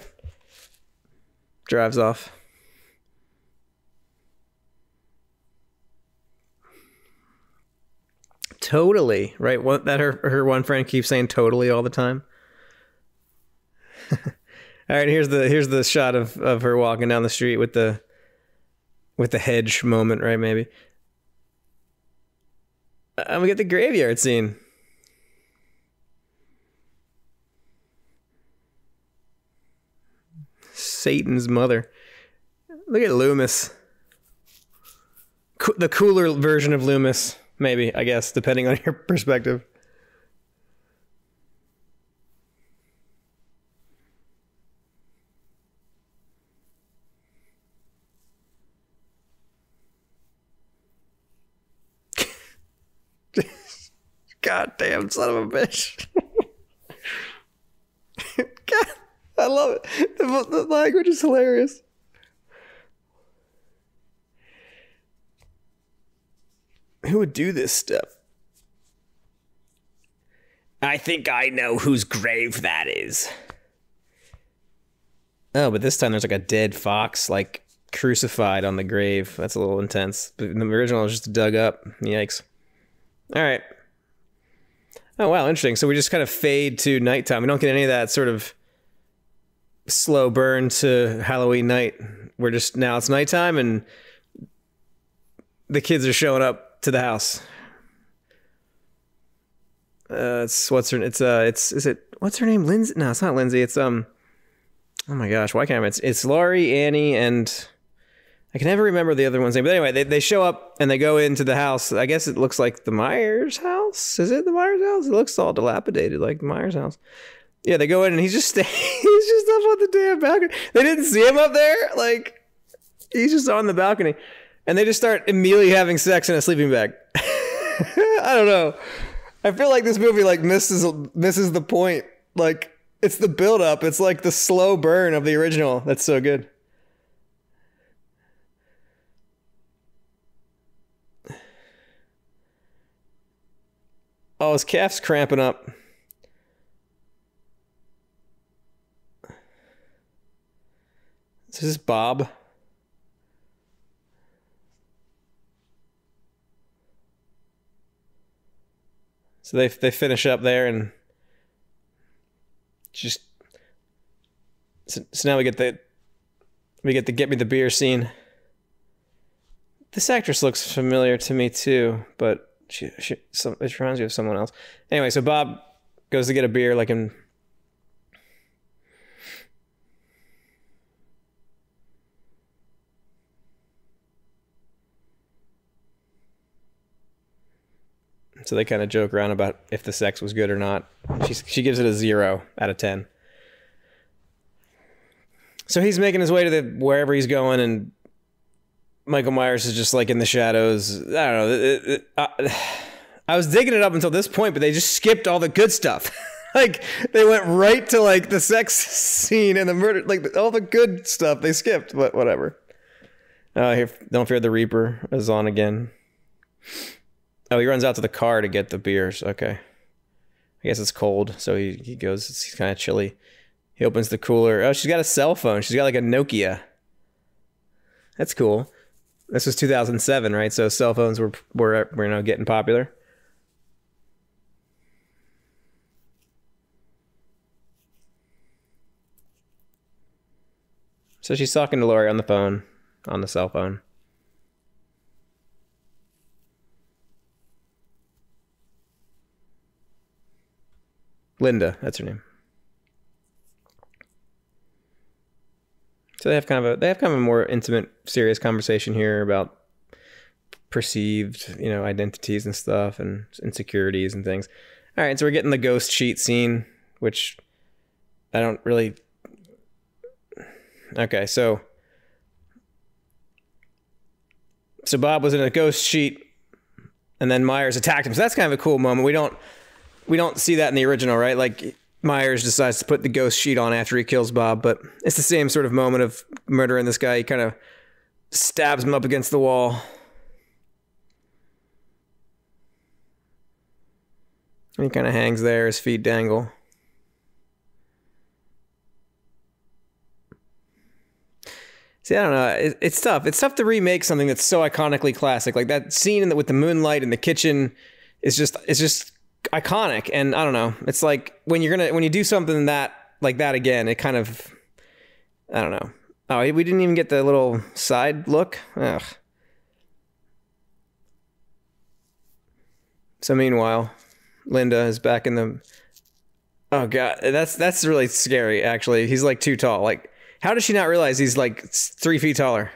drives off. Totally right. What that her her one friend keeps saying totally all the time. All right, here's the here's the shot of of her walking down the street with the with the hedge moment, right? Maybe. Uh, I'm gonna get the graveyard scene. Satan's mother. Look at Loomis. Co- the cooler version of Loomis, maybe, I guess, depending on your perspective. God damn son of a bitch. God, I love it. The, the language is hilarious. Who would do this stuff? I think I know whose grave that is. Oh, but this time there's like a dead fox, like crucified on the grave. That's a little intense. But the original is just dug up. Yikes. All right. Oh wow, interesting. So we just kind of fade to nighttime. We don't get any of that sort of slow burn to Halloween night. We're just now it's nighttime and the kids are showing up to the house. Uh, it's what's her? It's uh, it's is it what's her name? Lindsay? No, it's not Lindsay. It's um, oh my gosh, why can't I? It's it's Laurie, Annie, and I can never remember the other one's name. But anyway, they, they show up and they go into the house. I guess it looks like the Myers house. Is it the Myers house? It looks all dilapidated like the Myers house. Yeah, they go in and he's just staying. he's just up on the damn balcony. They didn't see him up there. Like he's just on the balcony, and they just start immediately having sex in a sleeping bag. I don't know. I feel like this movie like misses misses the point. Like it's the build up. It's like the slow burn of the original. That's so good. Oh, his calf's cramping up. This is Bob. So they they finish up there and just so, so now we get the we get the get me the beer scene. This actress looks familiar to me too, but she, she some, it reminds me of someone else. Anyway, so Bob goes to get a beer like in So they kind of joke around about if the sex was good or not. She she gives it a zero out of ten. So he's making his way to the wherever he's going, and Michael Myers is just like in the shadows. I don't know. It, it, I, I was digging it up until this point, but they just skipped all the good stuff. like they went right to like the sex scene and the murder, like all the good stuff they skipped. But whatever. Uh, here, don't fear the Reaper is on again. Oh, he runs out to the car to get the beers. Okay. I guess it's cold, so he, he goes, it's kind of chilly. He opens the cooler. Oh, she's got a cell phone. She's got like a Nokia. That's cool. This was 2007, right? So cell phones were were were you know getting popular. So she's talking to Laurie on the phone, on the cell phone. Linda, that's her name. So they have kind of a they have kind of a more intimate, serious conversation here about perceived, you know, identities and stuff and insecurities and things. All right, so we're getting the ghost sheet scene, which I don't really Okay, so so Bob was in a ghost sheet and then Myers attacked him. So that's kind of a cool moment. We don't we don't see that in the original, right? Like Myers decides to put the ghost sheet on after he kills Bob, but it's the same sort of moment of murdering this guy. He kind of stabs him up against the wall. And he kind of hangs there, his feet dangle. See, I don't know. it's tough. It's tough to remake something that's so iconically classic. Like that scene in the, with the moonlight in the kitchen is just it's just iconic and i don't know. It's like when you're gonna when you do something that like that again it kind of i don't know. Oh we didn't even get the little side look? Ugh. so meanwhile linda is back in the oh god that's that's really scary actually. He's like too tall. Like how does she not realize he's like three feet taller?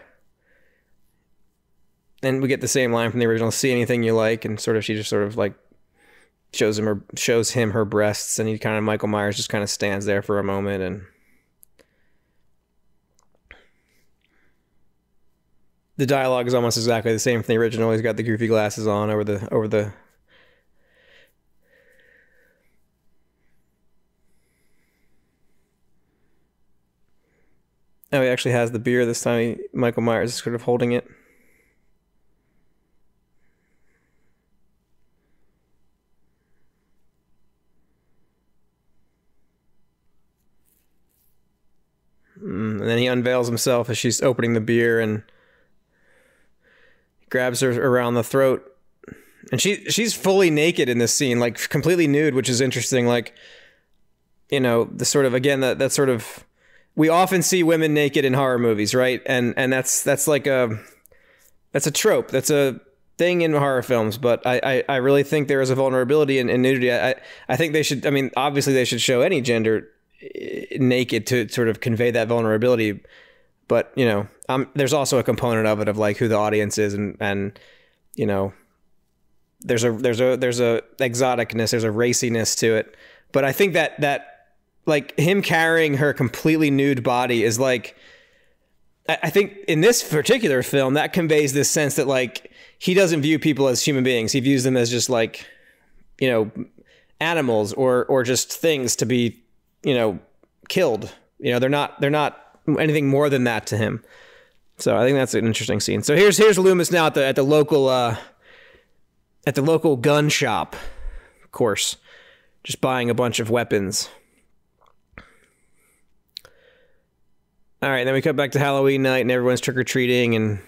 And we get the same line from the original see anything you like and sort of she just sort of like shows him her shows him her breasts and he kind of Michael Myers just kind of stands there for a moment and the dialogue is almost exactly the same from the original. He's got the goofy glasses on over the over the Oh, he actually has the beer this time. Michael Myers is sort of holding it. Then he unveils himself as she's opening the beer and grabs her around the throat. And she she's fully naked in this scene, like completely nude, which is interesting. Like, you know, the sort of again that that sort of we often see women naked in horror movies, right? And and that's that's like a that's a trope. That's a thing in horror films, but I, I, I really think there is a vulnerability in, in nudity. I, I think they should. I mean, obviously they should show any gender naked to sort of convey that vulnerability. but you know, um, there's also a component of it of like who the audience is and and you know, there's a there's a there's a exoticness, there's a raciness to it. But I think that that like him carrying her completely nude body is like I think in this particular film that conveys this sense that like he doesn't view people as human beings. He views them as just like you know animals or or just things to be you know killed. You know they're not they're not anything more than that to him. So I think that's an interesting scene. So here's here's Loomis now at the at the local uh, at the local gun shop, of course, just buying a bunch of weapons. All right, then we cut back to Halloween night and everyone's trick or treating and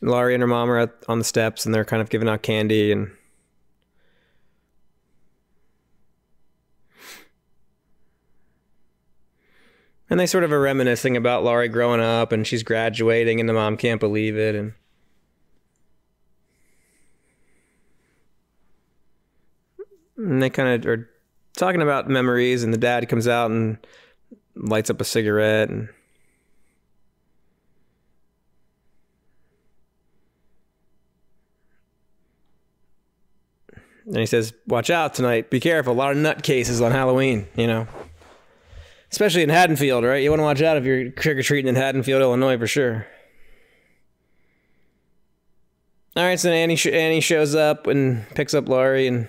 Laurie and her mom are on the steps and they're kind of giving out candy and and they sort of are reminiscing about Laurie growing up and she's graduating and the mom can't believe it and and they kind of are talking about memories and the dad comes out and lights up a cigarette and and he says, "Watch out tonight. Be careful. A lot of nutcases on Halloween. You know, especially in Haddonfield, right? You want to watch out if you're trick or treating in Haddonfield, Illinois, for sure." All right, so Annie sh- Annie shows up and picks up Laurie, and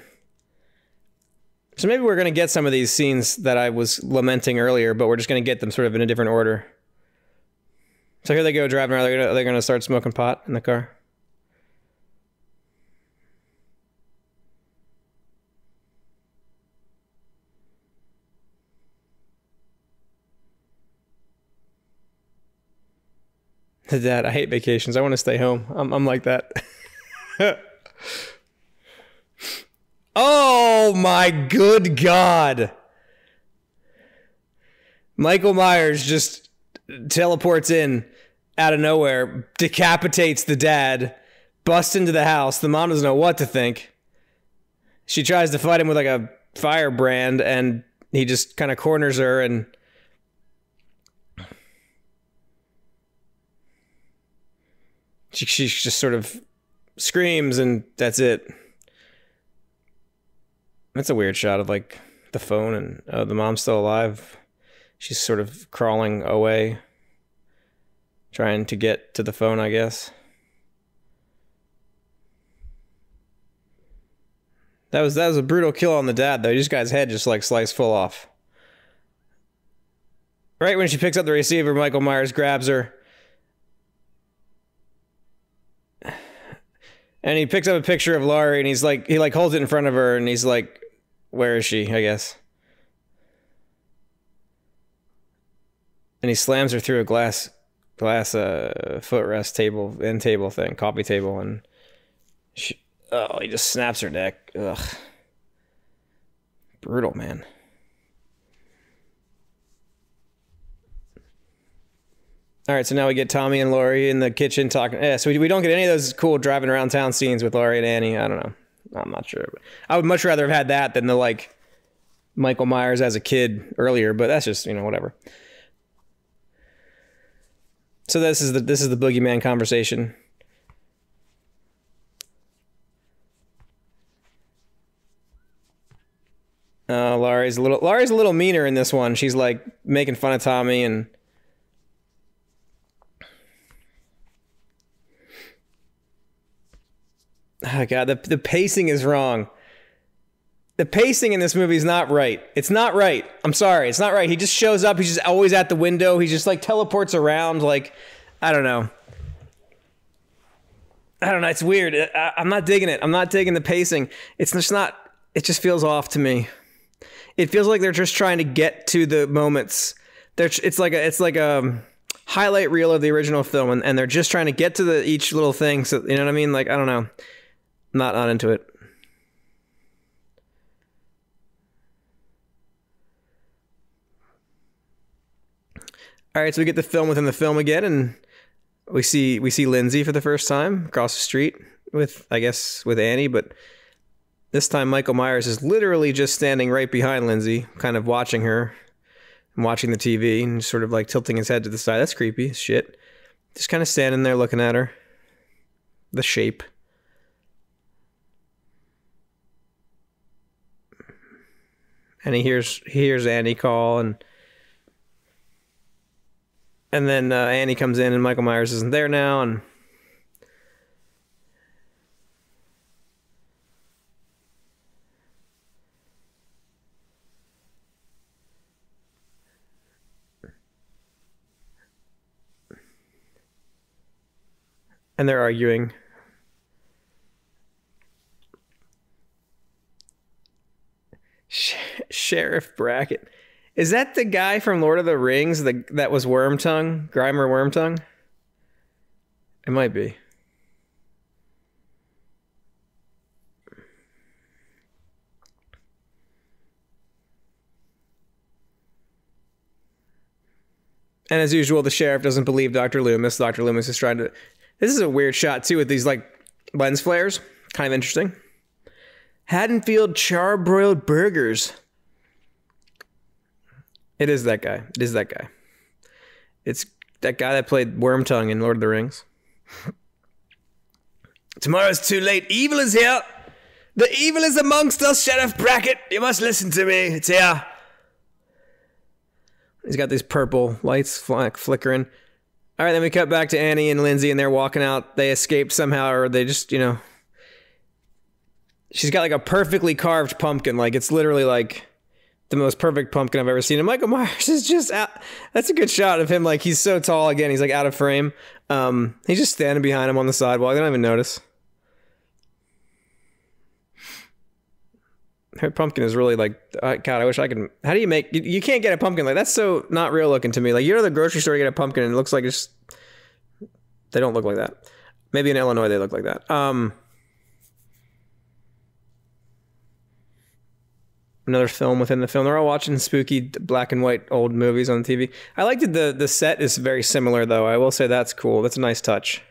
so maybe we're gonna get some of these scenes that I was lamenting earlier, but we're just gonna get them sort of in a different order. So here they go driving around. They're gonna, they're gonna start smoking pot in the car. Dad, I hate vacations. I want to stay home. I'm, I'm like that. oh my good God. Michael Myers just teleports in out of nowhere, decapitates the dad, busts into the house. The mom doesn't know what to think. She tries to fight him with like a firebrand, and he just kind of corners her and she, she just sort of screams and that's it. That's a weird shot of like the phone and oh, the mom's still alive. She's sort of crawling away, trying to get to the phone, I guess. That was that was a brutal kill on the dad though. This guy's head just like sliced full off. Right when she picks up the receiver, Michael Myers grabs her and he picks up a picture of Laurie and he's like he like holds it in front of her and he's like where is she I guess? And he slams her through a glass glass uh footrest table end table thing coffee table and she oh he just snaps her neck. Ugh. Brutal man All right, so now we get Tommy and Laurie in the kitchen talking. Yeah, so we, we don't get any of those cool driving around town scenes with Laurie and Annie. I don't know. I'm not sure. I would much rather have had that than the like Michael Myers as a kid earlier, but that's just, you know, whatever. So this is the this is the boogeyman conversation. Uh, Laurie's a little Laurie's a little meaner in this one. She's like making fun of Tommy and oh god, the the pacing is wrong. The pacing in this movie is not right. It's not right. I'm sorry. It's not right. He just shows up. He's just always at the window. He just like teleports around. Like, I don't know. I don't know. It's weird. I, I'm not digging it. I'm not digging the pacing. It's just not. It just feels off to me. It feels like they're just trying to get to the moments. They're. It's like a. It's like a um, highlight reel of the original film, and, and they're just trying to get to the each little thing. So you know what I mean? Like I don't know. Not not into it. All right, so we get the film within the film again, and we see we see Lindsay for the first time across the street with I guess with Annie, but this time Michael Myers is literally just standing right behind Lindsay, kind of watching her. and watching the TV and sort of like tilting his head to the side. That's creepy shit. Just kind of standing there looking at her. The shape. And he hears he hears Andy call and and then uh, Annie comes in and Michael Myers isn't there now and and they're arguing. Sh- Sheriff Brackett. Is that the guy from Lord of the Rings the, that was Wormtongue? Grima Wormtongue? It might be. And as usual, the sheriff doesn't believe Dr. Loomis. Dr. Loomis is trying to this is a weird shot too with these like lens flares. Kind of interesting. Haddonfield charbroiled burgers. It is that guy. It is that guy. It's that guy that played Wormtongue in Lord of the Rings. Tomorrow's too late. Evil is here. The evil is amongst us, Sheriff Brackett. You must listen to me. It's here. He's got these purple lights flickering. All right, then we cut back to Annie and Lindsay, and they're walking out. They escaped somehow, or they just, you know. She's got like a perfectly carved pumpkin. Like, it's literally like the most perfect pumpkin I've ever seen. And Michael Myers is just out. That's a good shot of him. Like, he's so tall again. He's like out of frame. Um, he's just standing behind him on the sidewalk. They don't even notice. her pumpkin is really like uh, God. I wish I could. How do you make? You, you, can't get a pumpkin like that's so not real looking to me. Like you know the grocery store, you get a pumpkin and it looks like it's. They don't look like that. Maybe in Illinois they look like that. Um, another film within the film. They're all watching spooky black and white old movies on TV. I liked it. The the set is very similar though. I will say that's cool. That's a nice touch.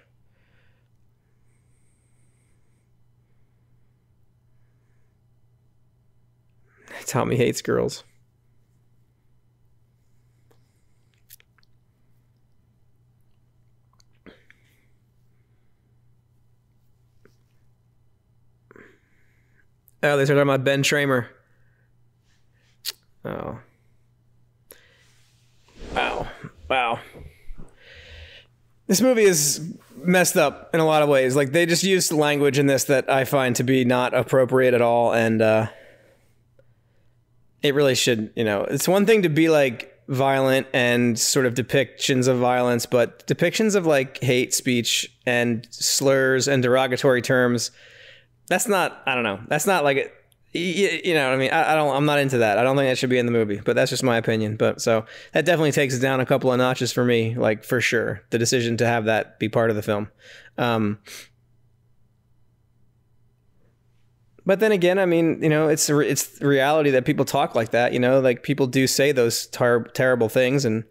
Tommy hates girls. Oh, they started talking about Ben Tramer. Oh. Wow. Wow. This movie is messed up in a lot of ways. Like they just used language in this that I find to be not appropriate at all and uh it really should, you know, it's one thing to be like violent and sort of depictions of violence, but depictions of like hate speech and slurs and derogatory terms, that's not, I don't know, that's not like, you, you know what I mean? I, I, don't, I'm not into that. I don't think that should be in the movie, but that's just my opinion. But so that definitely takes it down a couple of notches for me, like for sure. The decision to have that be part of the film. Um, but then again, I mean, you know, it's it's reality that people talk like that. You know, like people do say those terrible things, and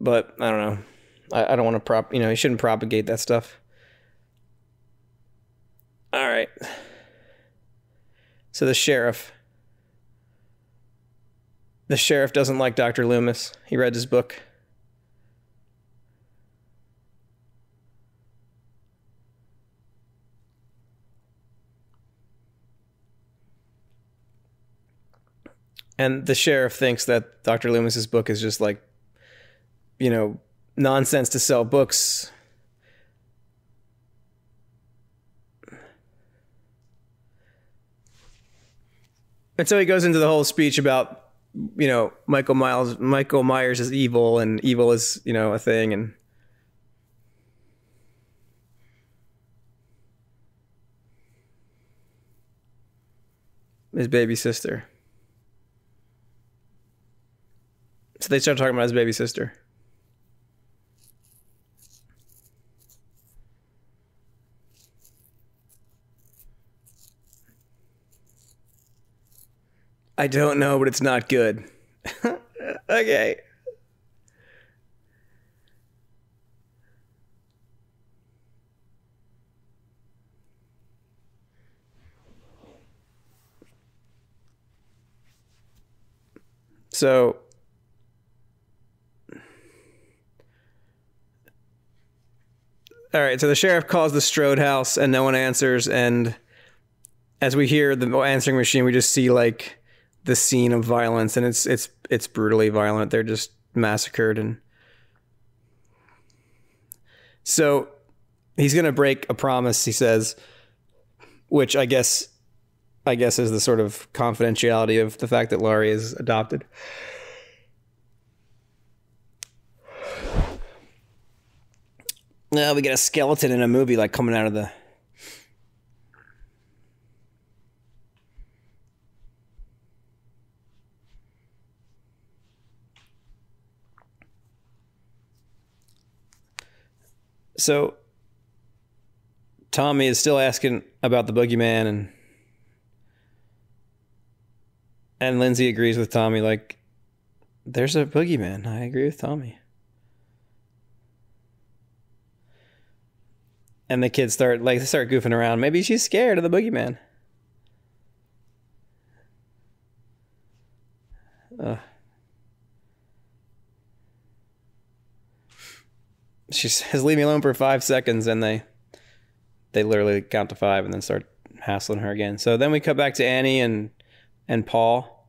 but I don't know. I, I don't want to prop. You know, you shouldn't propagate that stuff. All right. So the sheriff. The sheriff doesn't like Dr. Loomis. He read his book. and the sheriff thinks that Dr. Loomis's book is just like, you know, nonsense to sell books. And so he goes into the whole speech about, you know, Michael Miles, Michael Myers is evil, and evil is, you know, a thing, and his baby sister. So they start talking about his baby sister. I don't know, but it's not good. okay. So All right, so the sheriff calls the Strode house and no one answers and as we hear the answering machine, we just see like the scene of violence and it's it's it's brutally violent. They're just massacred and so he's going to break a promise, he says, which I guess I guess is the sort of confidentiality of the fact that Laurie is adopted. Now we get a skeleton in a movie like coming out of the So Tommy is still asking about the boogeyman and and Lindsay agrees with Tommy like there's a boogeyman. I agree with Tommy. And the kids start like they start goofing around. Maybe she's scared of the boogeyman. She says, "Leave me alone for five seconds," and they they literally count to five and then start hassling her again. So then we cut back to Annie and and Paul,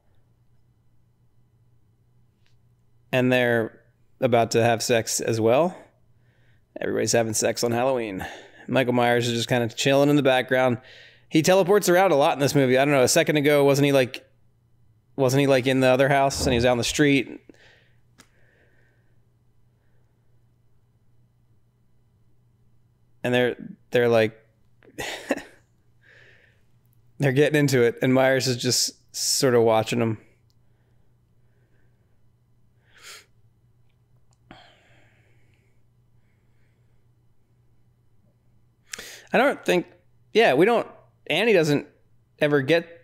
and they're about to have sex as well. Everybody's having sex on Halloween. Michael Myers is just kind of chilling in the background. He teleports around a lot in this movie. I don't know. A second ago, wasn't he like, wasn't he like in the other house and he was on the street? And they're they're like they're getting into it and Myers is just sort of watching them. I don't think yeah, we don't Annie doesn't ever get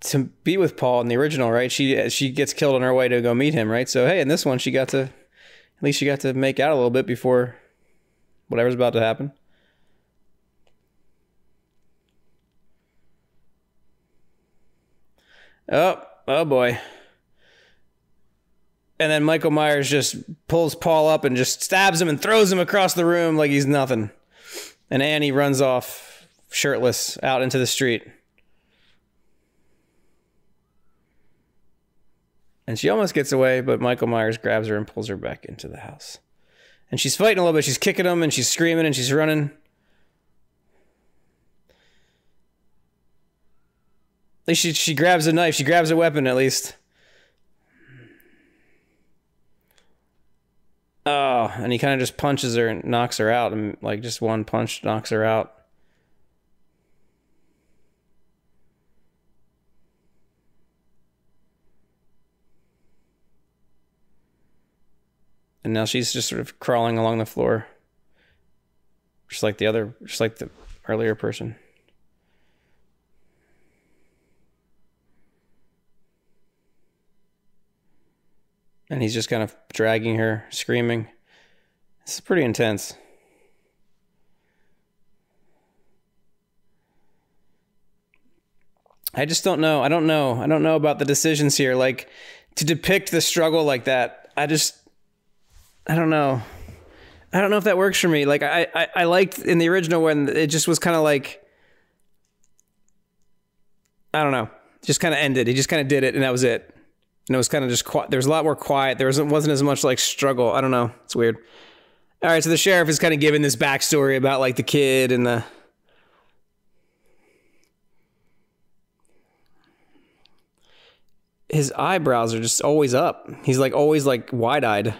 to be with Paul in the original, right? She she gets killed on her way to go meet him, right? So hey, in this one she got to at least she got to make out a little bit before whatever's about to happen. Oh, oh boy. And then Michael Myers just pulls Paul up and just stabs him and throws him across the room like he's nothing. And Annie runs off shirtless out into the street. And she almost gets away, but Michael Myers grabs her and pulls her back into the house. And she's fighting a little bit. She's kicking him and she's screaming and she's running. At least she, she grabs a knife. She grabs a weapon at least. Oh, and he kind of just punches her and knocks her out. And like just one punch knocks her out. And now she's just sort of crawling along the floor. Just like the other, just like the earlier person. And he's just kind of dragging her, screaming. This is pretty intense. I just don't know. I don't know. I don't know about the decisions here. Like to depict the struggle like that. I just, I don't know. I don't know if that works for me. Like I, I, I liked in the original one, it just was kind of like, I don't know, just kind of ended. He just kind of did it, and that was it and it was kind of just quiet. There was a lot more quiet. There wasn't wasn't as much like struggle. I don't know. It's weird. All right, so the sheriff is kind of giving this backstory about like the kid and the. His eyebrows are just always up. He's like always like wide eyed.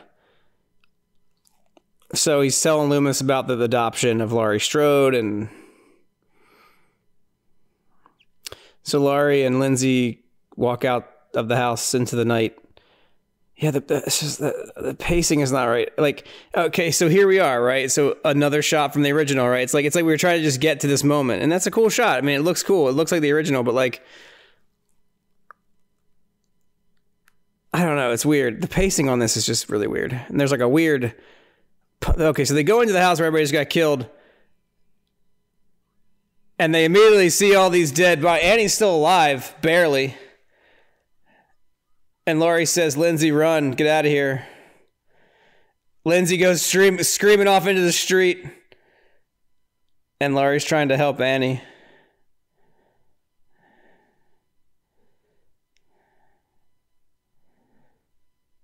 So he's telling Loomis about the adoption of Laurie Strode and. So Laurie and Lindsay walk out of the house into the night. Yeah, the, just, the, the pacing is not right. Like, okay, so here we are, right? So another shot from the original, right? It's like it's like we were trying to just get to this moment, and that's a cool shot. I mean, it looks cool. It looks like the original, but like, I don't know. It's weird. The pacing on this is just really weird. And there's like a weird. Okay, so they go into the house where everybody just got killed, and they immediately see all these dead bodies. Annie's still alive, barely And Laurie says, Lindsay, run, get out of here. Lindsay goes stream, screaming off into the street. And Laurie's trying to help Annie.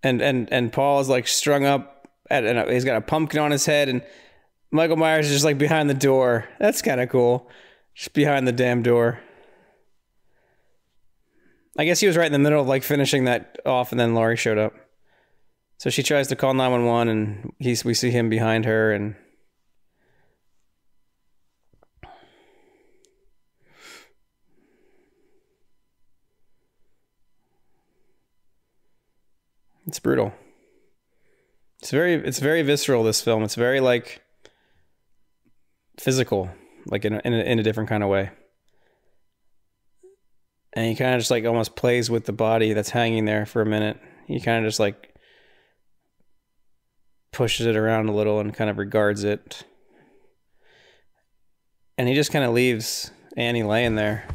And and and Paul is like strung up at and he's got a pumpkin on his head and Michael Myers is just like behind the door. That's kind of cool. Just behind the damn door. I guess he was right in the middle of like finishing that off, and then Laurie showed up. So she tries to call 911, and he's, we see him behind her, and. It's brutal. It's very it's very visceral this film. It's very like physical, like in a, in a, in a different kind of way and he kind of just like almost plays with the body that's hanging there for a minute. He kind of just like pushes it around a little and kind of regards it. And he just kind of leaves Annie laying there.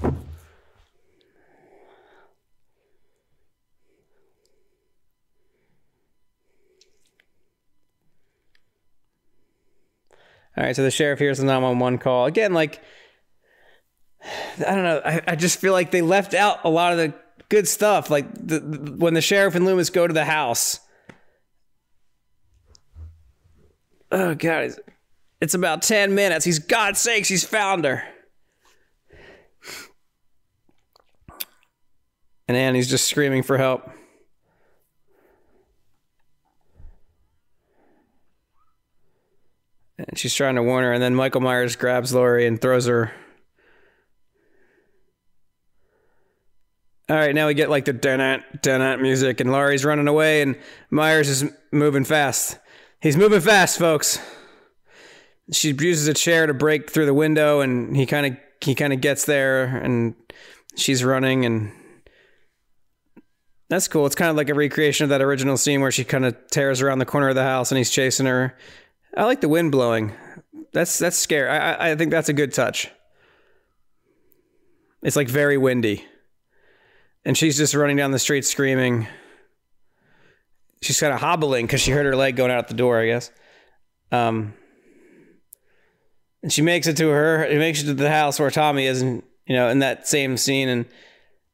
All right, so the sheriff hears the 911 call. Again, like I don't know. I, I just feel like they left out a lot of the good stuff. Like the, the, when the sheriff and Loomis go to the house. Oh God, it's, it's about ten minutes. He's God's sakes, he's found her. And Annie's just screaming for help. And she's trying to warn her, and then Michael Myers grabs Laurie and throws her All right, now we get like the dun dun music, and Laurie's running away, and Myers is moving fast. He's moving fast, folks. She uses a chair to break through the window, and he kind of he kind of gets there, and she's running, and that's cool. It's kind of like a recreation of that original scene where she kind of tears around the corner of the house, and he's chasing her. I like the wind blowing. That's that's scary. I I think that's a good touch. It's like very windy and she's just running down the street screaming. She's kind of hobbling because she heard her leg going out the door, I guess. Um, and she makes it to her. It makes it to the house where Tommy is, and you know, in that same scene. And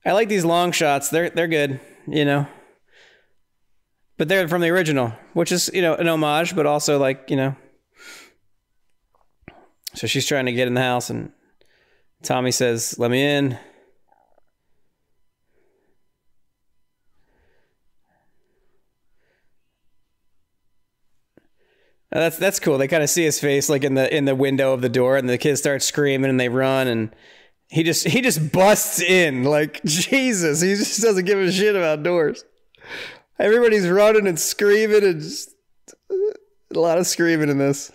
I like these long shots. They're they're good, you know. But they're from the original, which is you know an homage, but also like you know. So she's trying to get in the house, and Tommy says, "Let me in." That's that's cool. They kind of see his face like in the in the window of the door, and the kids start screaming and they run, and he just he just busts in like Jesus. He just doesn't give a shit about doors. Everybody's running and screaming, and just, a lot of screaming in this.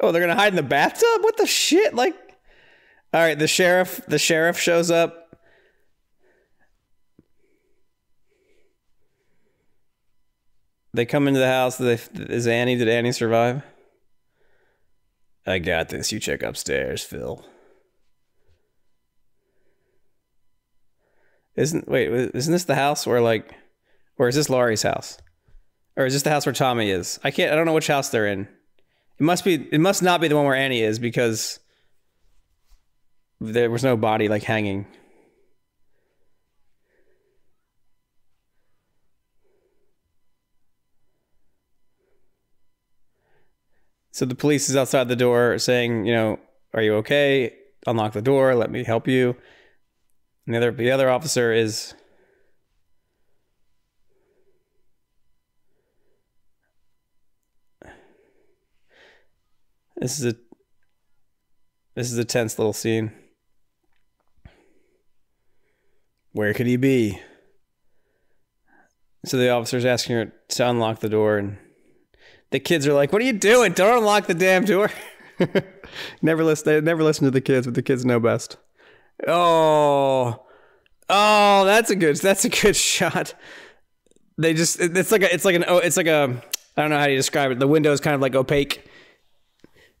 Oh, they're gonna hide in the bathtub? What the shit? Like, all right, the sheriff the sheriff shows up They come into the house. They, is Annie? Did Annie survive? I got this. You check upstairs, Phil. Isn't wait? Isn't this the house where like, or is this Laurie's house, or is this the house where Tommy is? I can't. I don't know which house they're in. It must be. It must not be the one where Annie is because there was no body like hanging. So the police is outside the door saying, you know, are you okay? Unlock the door. Let me help you. And the other, the other officer is This is a this is a tense little scene. Where could he be? So the officer's asking her to unlock the door and the kids are like, "What are you doing? Don't unlock the damn door." never listen. Never listen to the kids, but the kids know best. Oh, oh, that's a good. That's a good shot. They just. It's like a. It's like an. Oh, it's like a. I don't know how you describe it. The window is kind of like opaque,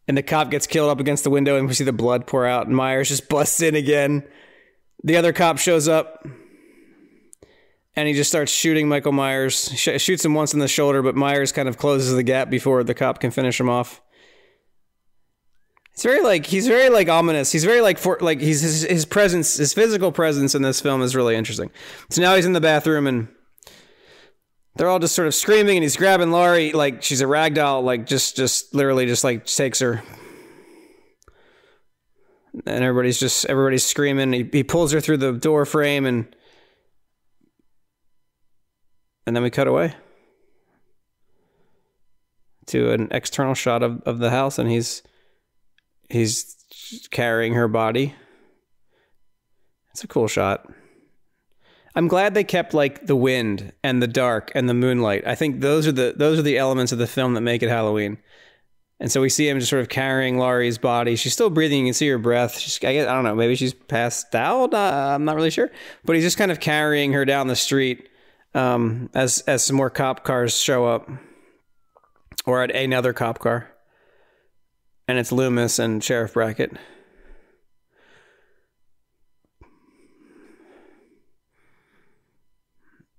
and the cop gets killed up against the window, and we see the blood pour out. And Myers just busts in again. the other cop shows up and he just starts shooting Michael Myers. Sh- shoots him once in the shoulder, but Myers kind of closes the gap before the cop can finish him off. It's very like he's very like ominous. He's very like for like he's his, his presence, his physical presence in this film is really interesting. So now he's in the bathroom and they're all just sort of screaming and he's grabbing Laurie like she's a rag doll, like just just literally just like takes her. And everybody's just everybody's screaming. He he pulls her through the door frame and and then we cut away to an external shot of, of the house and he's he's carrying her body. It's a cool shot. I'm glad they kept like the wind and the dark and the moonlight. I think those are the those are the elements of the film that make it Halloween. And so we see him just sort of carrying Laurie's body. She's still breathing. You can see her breath. She's, I, guess, I don't know. Maybe she's passed out. Uh, I'm not really sure. But he's just kind of carrying her down the street um, as as some more cop cars show up, or at another cop car, and it's Loomis and Sheriff Brackett.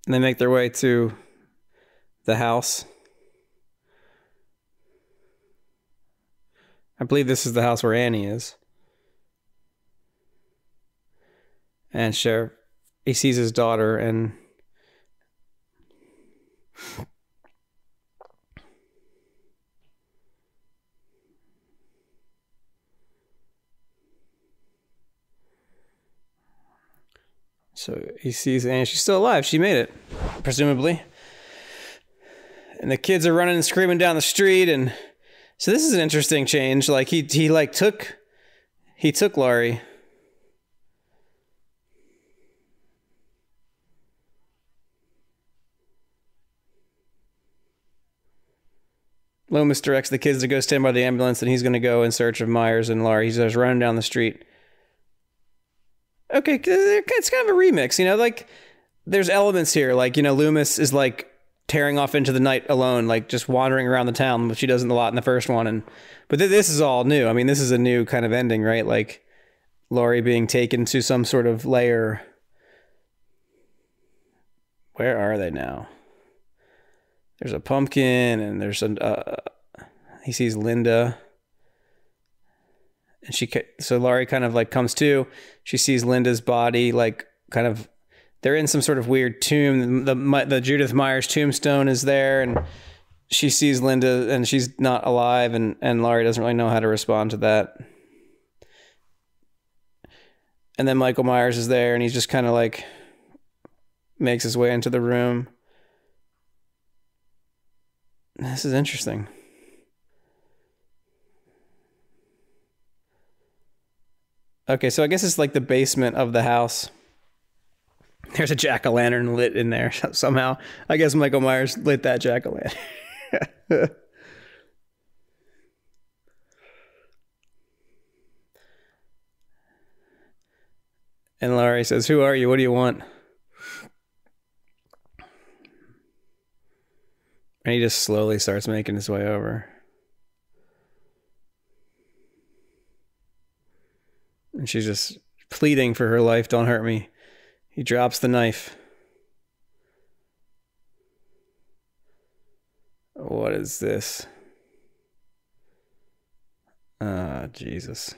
And they make their way to the house. I believe this is the house where Annie is. And Sheriff, he sees his daughter and so he sees Annie. She's still alive. She made it, presumably. And the kids are running and screaming down the street. And so this is an interesting change. Like he he like took he took Laurie Loomis directs the kids to go stand by the ambulance, and he's going to go in search of Myers and Laurie. He's just running down the street. Okay, it's kind of a remix, you know. Like there's elements here, like you know, Loomis is like tearing off into the night alone, like just wandering around the town, which he doesn't a lot in the first one. And but th- this is all new. I mean, this is a new kind of ending, right? Like Laurie being taken to some sort of layer. Where are they now? There's a pumpkin and there's a uh, he sees Linda. And she so Laurie kind of like comes to she sees Linda's body like kind of they're in some sort of weird tomb. The the Judith Myers tombstone is there and she sees Linda and she's not alive and and Laurie doesn't really know how to respond to that. And then Michael Myers is there and he's just kind of like makes his way into the room this is interesting. Okay, so I guess it's like the basement of the house. There's a jack o' lantern lit in there somehow. I guess Michael Myers lit that jack o' lantern. and Laurie says, Who are you? What do you want? And he just slowly starts making his way over. And she's just pleading for her life, don't hurt me. He drops the knife. What is this? Ah, oh, Jesus.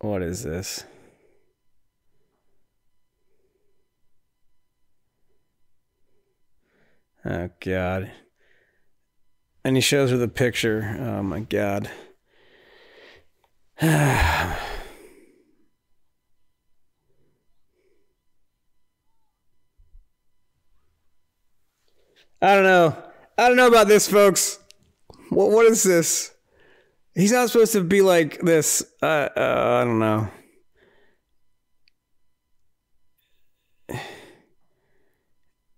What is this? Oh God. And he shows her the picture. Oh my God. I don't know. I don't know about this, folks. What what is this? He's not supposed to be like this. Uh, uh, I don't know.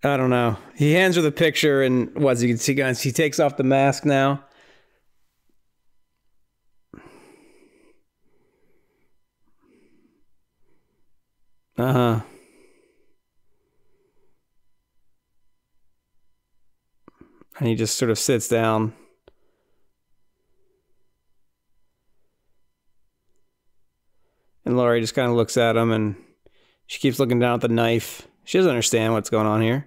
I don't know. He hands her the picture, and what you can see, guys, he takes off the mask now. Uh huh. And he just sort of sits down. And And Laurie just kind of looks at him and she keeps looking down at the knife. She doesn't understand what's going on here.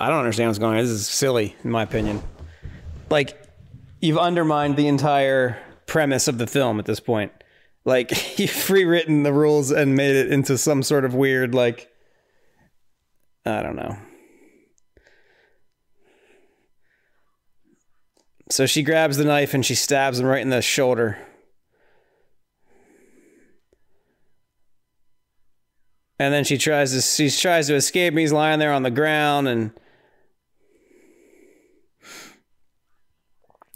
I don't understand what's going on. This is silly, in my opinion. Like, you've undermined the entire premise of the film at this point. Like, you've rewritten the rules and made it into some sort of weird, like, I don't know. So she grabs the knife and she stabs him right in the shoulder. And then she tries to she tries to escape. He's lying there on the ground and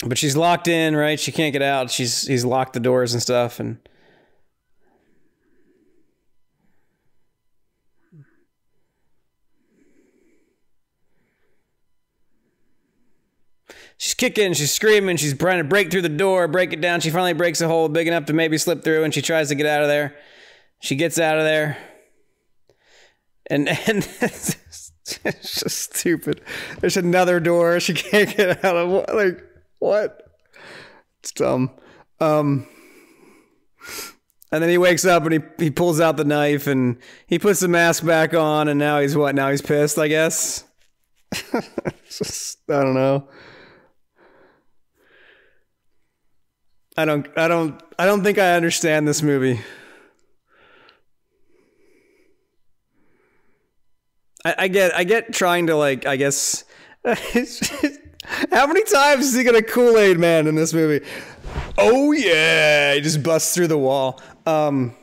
but she's locked in, right? She can't get out. She's he's locked the doors and stuff and She's kicking, she's screaming, she's trying to break through the door, break it down. She finally breaks a hole big enough to maybe slip through, and she tries to get out of there. She gets out of there, and and it's just stupid. There's another door she can't get out of. Like what? It's dumb. Um, and then he wakes up and he he pulls out the knife and he puts the mask back on, and now he's what? Now he's pissed, I guess. just I don't know. I don't I don't I don't think I understand this movie. I, I get I get trying to like I guess how many times is he gonna Kool-Aid man in this movie? Oh yeah, he just busts through the wall. Um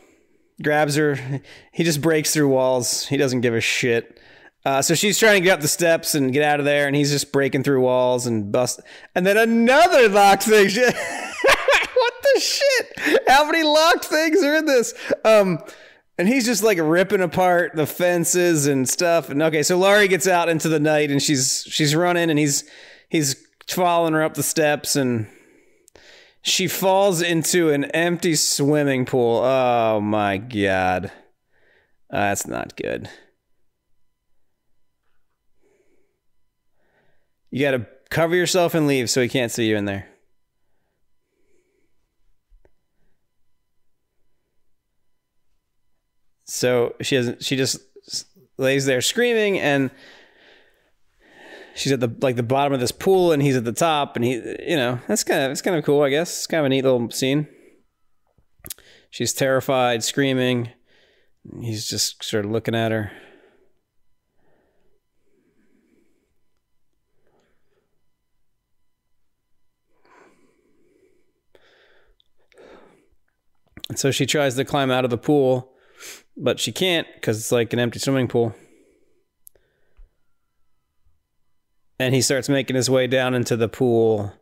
grabs her. He just breaks through walls. He doesn't give a shit. Uh, so she's trying to get up the steps and get out of there, and he's just breaking through walls and bust. And then another locked thing. what the shit? How many locked things are in this? Um, and he's just like ripping apart the fences and stuff. And okay, so Laurie gets out into the night and she's she's running and he's he's following her up the steps and she falls into an empty swimming pool. Oh my god. Uh, that's not good. You got to cover yourself and leave so he can't see you in there. So she doesn't. She just lays there screaming, and she's at the like the bottom of this pool, and he's at the top, and he, you know, that's kind of that's kind of cool, I guess. It's kind of a neat little scene. She's terrified, screaming. He's just sort of looking at her. And so she tries to climb out of the pool, but she can't because it's like an empty swimming pool. And he starts making his way down into the pool.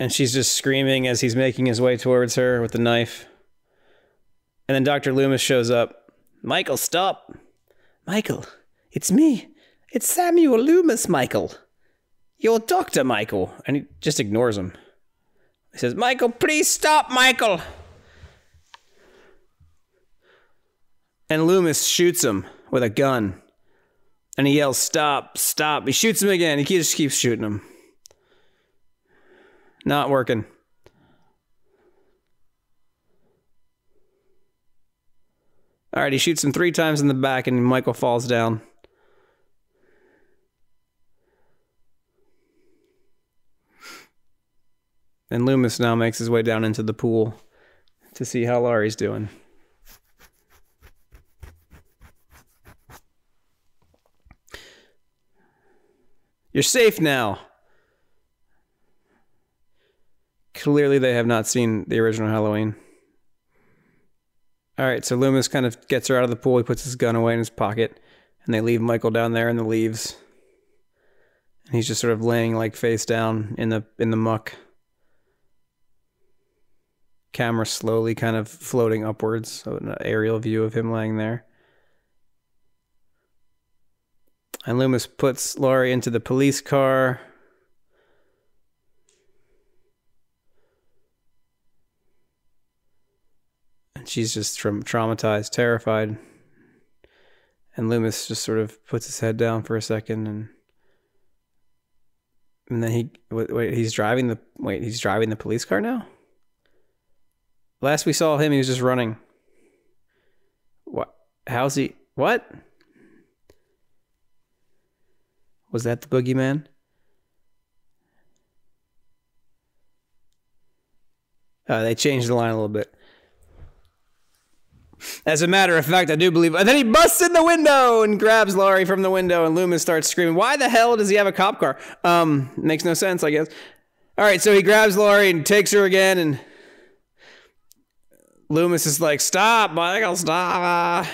And she's just screaming as he's making his way towards her with the knife. And then Dr. Loomis shows up. Michael, stop. Michael, it's me. It's Samuel Loomis, Michael. You're Dr. Michael. And he just ignores him. He says, Michael, please stop, Michael. And Loomis shoots him with a gun. And he yells, Stop, stop. He shoots him again. He just keeps shooting him. Not working. All right, he shoots him three times in the back, and Michael falls down. And Loomis now makes his way down into the pool to see how Laurie's doing. You're safe now. Clearly, they have not seen the original Halloween. All right, so Loomis kind of gets her out of the pool. He puts his gun away in his pocket, and they leave Michael down there in the leaves. And he's just sort of laying like face down in the in the muck camera slowly kind of floating upwards, so an aerial view of him laying there. And Loomis puts Laurie into the police car. And she's just from traumatized, terrified. And Loomis just sort of puts his head down for a second and And then he wait, wait, he's driving the wait, he's driving the police car now? Last we saw him, he was just running. What? How's he? What? Was that the boogeyman? Uh, they changed the line a little bit. As a matter of fact, I do believe. And then he busts in the window and grabs Laurie from the window, and Loomis starts screaming. Why the hell does he have a cop car? Um, makes no sense, I guess. All right, so he grabs Laurie and takes her again, and Loomis is like, "Stop, Michael, stop!"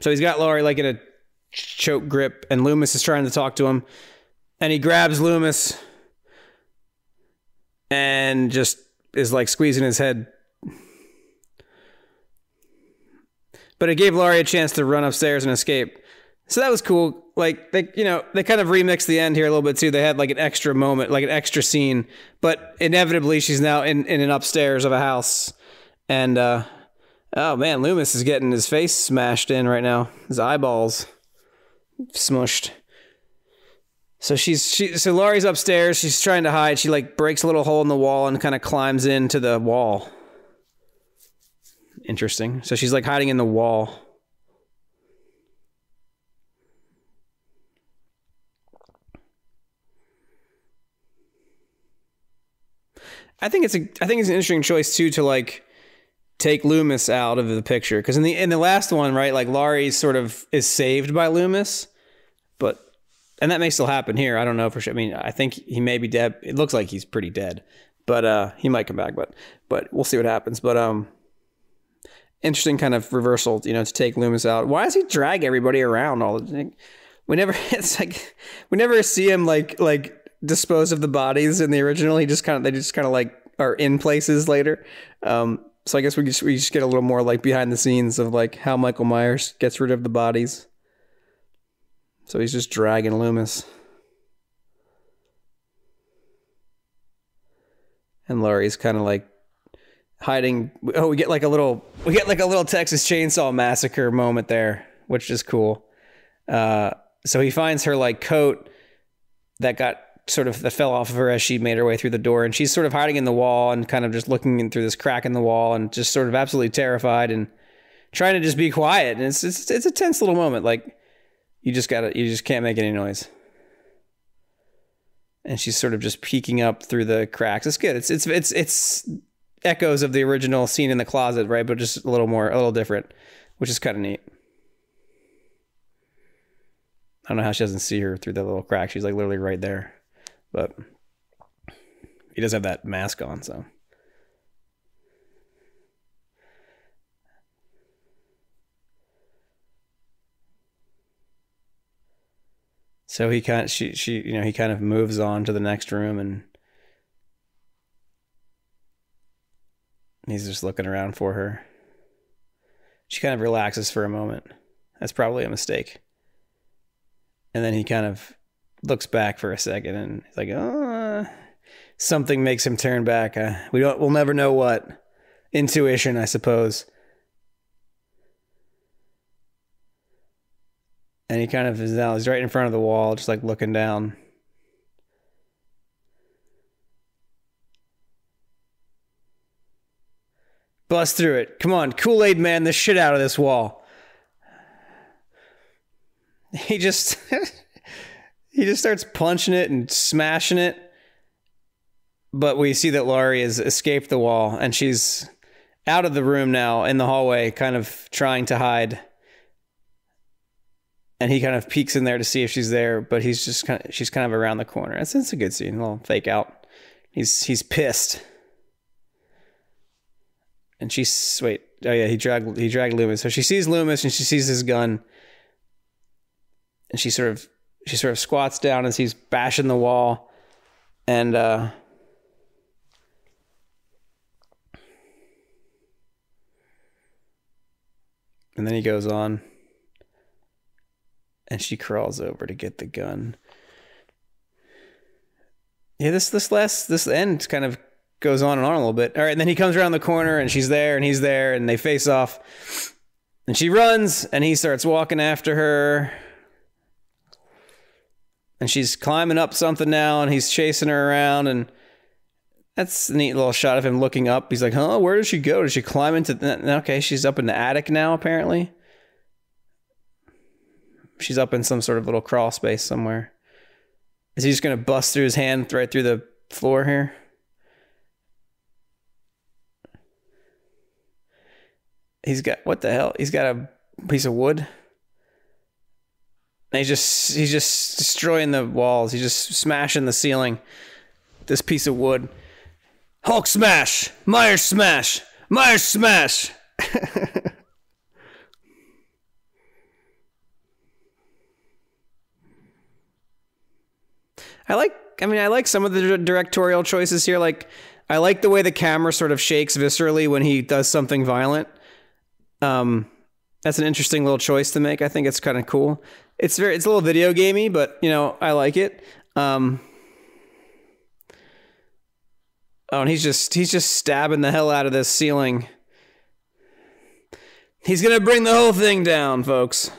So he's got Laurie like in a choke grip, and Loomis is trying to talk to him and he grabs Loomis and just is like squeezing his head. But it gave Laurie a chance to run upstairs and escape. So that was cool. Like they, you know, they kind of remixed the end here a little bit too. They had like an extra moment, like an extra scene. But inevitably, she's now in in an upstairs of a house, and uh, oh man, Loomis is getting his face smashed in right now. His eyeballs smushed. So she's she so Laurie's upstairs. She's trying to hide. She like breaks a little hole in the wall and kind of climbs into the wall. Interesting. So she's like hiding in the wall. I think it's a I think it's an interesting choice too to like take Loomis out of the picture because in the in the last one, right, like Laurie sort of is saved by Loomis, but and that may still happen here. I don't know for sure. I mean, I think he may be dead. It looks like he's pretty dead, but uh, he might come back. But but we'll see what happens. But um, interesting kind of reversal, you know, to take Loomis out. Why does he drag everybody around all the? We never. It's like we never see him like like dispose of the bodies in the original. He just kind of they just kind of like are in places later. Um, so I guess we just we just get a little more like behind the scenes of like how Michael Myers gets rid of the bodies. So he's just dragging Loomis. And Laurie's kind of like hiding. Oh, we get like a little, we get like a little Texas Chainsaw Massacre moment there, which is cool. Uh, so he finds her like coat that got sort of that fell off of her as she made her way through the door, and she's sort of hiding in the wall and kind of just looking in through this crack in the wall and just sort of absolutely terrified and trying to just be quiet. And it's it's, it's a tense little moment, like you just gotta you just can't make any noise. And she's sort of just peeking up through the cracks. It's good. It's it's it's it's echoes of the original scene in the closet right? But just a little more a little different which is kind of neat. I don't know how she doesn't see her through that little crack. She's like literally right there but he does have that mask on so So he kind of, she she you know he kind of moves on to the next room and he's just looking around for her. She kind of relaxes for a moment. That's probably a mistake. And then he kind of looks back for a second and he's like, "Oh, something makes him turn back. Uh, we don't we'll never know what. Intuition, I suppose." and he kind of is now he's right in front of the wall just like looking down bust through it come on kool-aid man the shit out of this wall he just he just starts punching it and smashing it but we see that laurie has escaped the wall and she's out of the room now in the hallway kind of trying to hide and he kind of peeks in there to see if she's there, but he's just kind of she's kind of around the corner. It's, it's a good scene, a little fake out. He's he's pissed, and she's wait. Oh yeah, he dragged he dragged Loomis. So she sees Loomis and she sees his gun, and she sort of she sort of squats down as he's bashing the wall, and uh, and then he goes on and she crawls over to get the gun. Yeah, this this last this end kind of goes on and on a little bit. All right, and then he comes around the corner and she's there and he's there and they face off. And she runs and he starts walking after her. And she's climbing up something now and he's chasing her around and that's a neat little shot of him looking up. He's like, "Huh, where does she go? Does she climb into the Okay, she's up in the attic now apparently. She's up in some sort of little crawl space somewhere. Is he just to bust through his hand right through the floor here? He's got what the hell? He's got a piece of wood. And he's just he's just destroying the walls. He's just smashing the ceiling. This piece of wood. Hulk smash! Myers smash! Myers smash! I like I mean I like some of the directorial choices here like I like the way the camera sort of shakes viscerally when he does something violent. Um, that's an interesting little choice to make. I think it's kind of cool. It's very, it's a little video gamey, but you know, I like it. Um, oh, and he's just, he's just stabbing the hell out of this ceiling. He's gonna bring the whole thing down, folks.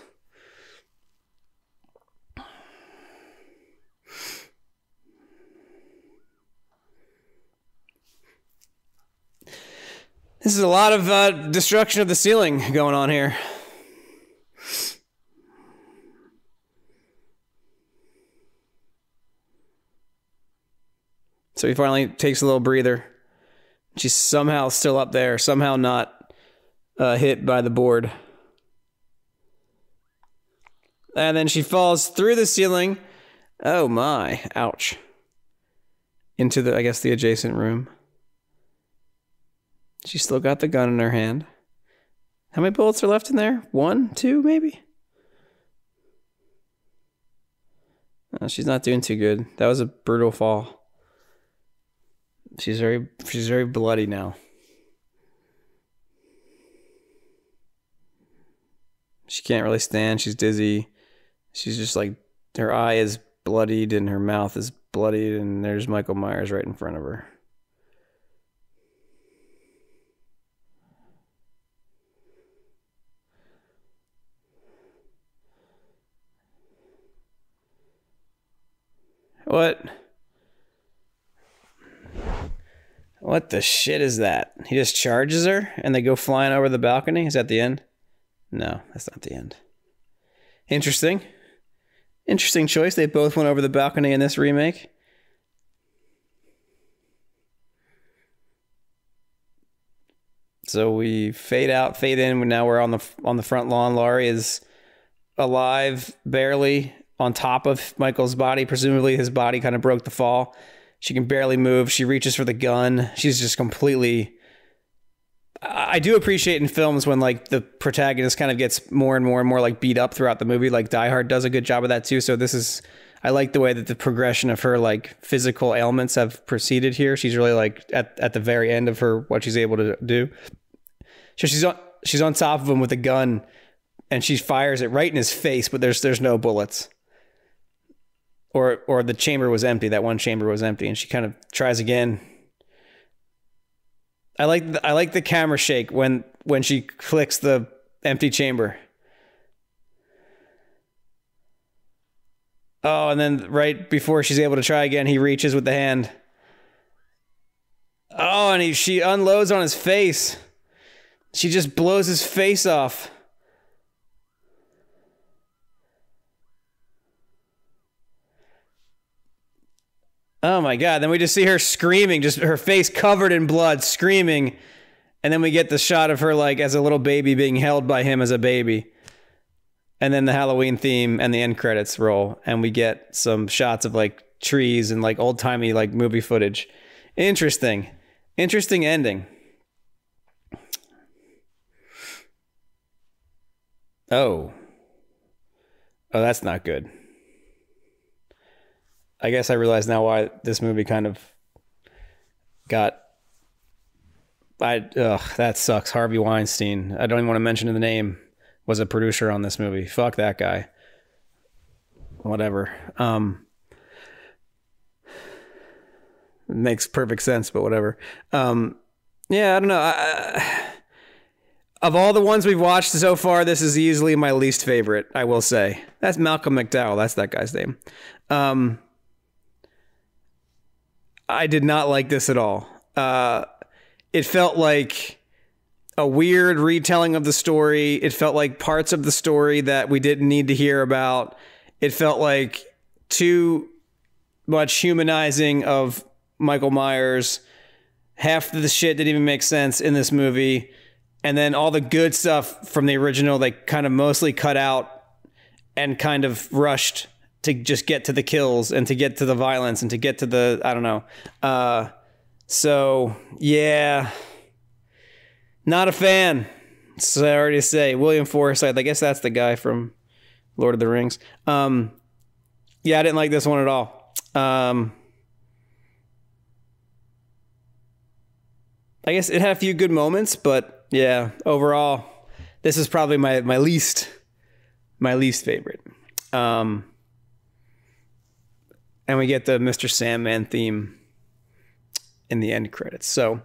This is a lot of uh, destruction of the ceiling going on here. So he finally takes a little breather. She's somehow still up there, somehow not uh, hit by the board. And then she falls through the ceiling. Oh my, ouch. Into the, I guess, the adjacent room. She's still got the gun in her hand. How many bullets are left in there? One, two, maybe? Oh, she's not doing too good. That was a brutal fall. She's very she's very bloody now. She can't really stand. She's dizzy. She's just like her eye is bloodied and her mouth is bloodied and there's Michael Myers right in front of her. What? What the shit is that? He just charges her and they go flying over the balcony? Is that the end? No, that's not the end. Interesting. Interesting choice. They both went over the balcony in this remake. So we fade out, fade in. Now we're on the on the front lawn. Laurie is alive, barely on top of Michael's body. Presumably, his body kind of broke the fall. She can barely move. She reaches for the gun. She's just completely. I do appreciate in films when like the protagonist kind of gets more and more and more like beat up throughout the movie. Like Die Hard does a good job of that too. So this is I like the way that the progression of her like physical ailments have proceeded here. She's really like at, at the very end of her what she's able to do. So she's on she's on top of him with a gun and she fires it right in his face, but there's there's no bullets or or the chamber was empty. That one chamber was empty, and she kind of tries again. I like the, I like the camera shake when when she clicks the empty chamber. Oh, and then right before she's able to try again, he reaches with the hand. Oh, and he she unloads on his face. She just blows his face off. Oh my god! Then we just see her screaming, just her face covered in blood, screaming, and then we get the shot of her like as a little baby being held by him as a baby, and then the Halloween theme and the end credits roll, and we get some shots of like trees and like old timey like movie footage. Interesting, interesting ending. Oh, oh, that's not good. I guess I realize now why this movie kind of got. I ugh, that sucks. Harvey Weinstein. I don't even want to mention the name. Was a producer on this movie. Fuck that guy. Whatever. Um. Makes perfect sense, but whatever. Um, yeah, I don't know. I, of all the ones we've watched so far, this is easily my least favorite. I will say that's Malcolm McDowell. That's that guy's name. Um, I did not like this at all. Uh, it felt like a weird retelling of the story. It felt like parts of the story that we didn't need to hear about. It felt like too much humanizing of Michael Myers. Half of the shit didn't even make sense in this movie. And then all the good stuff from the original, they kind of mostly cut out and kind of rushed to just get to the kills and to get to the violence and to get to the I don't know. Uh, so yeah, not a fan. Sorry to say, William Forsythe. I guess that's the guy from Lord of the Rings. Um, yeah, I didn't like this one at all. Um, I guess it had a few good moments, but yeah, overall, this is probably my my least my least favorite. Um, and we get the Mr. Sandman theme in the end credits. So,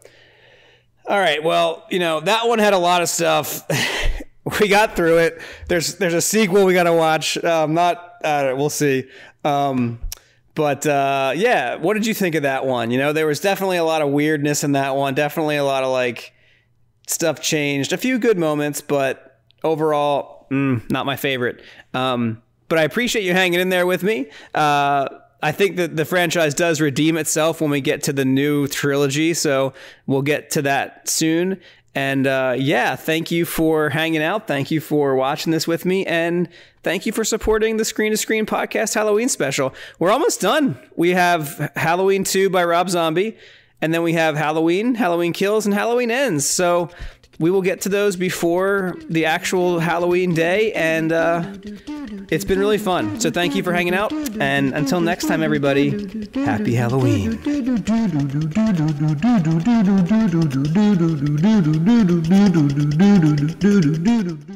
all right, well, you know that one had a lot of stuff. we got through it. There's there's a sequel we got to watch. Um, not uh, we'll see. Um, but uh, yeah, what did you think of that one? You know, there was definitely a lot of weirdness in that one. Definitely a lot of like stuff changed. A few good moments, but overall, mm, not my favorite. Um, but I appreciate you hanging in there with me. Uh, I think that the franchise does redeem itself when we get to the new trilogy. So we'll get to that soon. And uh, yeah, thank you for hanging out. Thank you for watching this with me. And thank you for supporting the Screen to Screen podcast Halloween special. We're almost done. We have Halloween 2 by Rob Zombie. And then we have Halloween, Halloween Kills, and Halloween Ends. So we will get to those before the actual Halloween day, and uh, it's been really fun. So thank you for hanging out, and until next time, everybody, happy Halloween.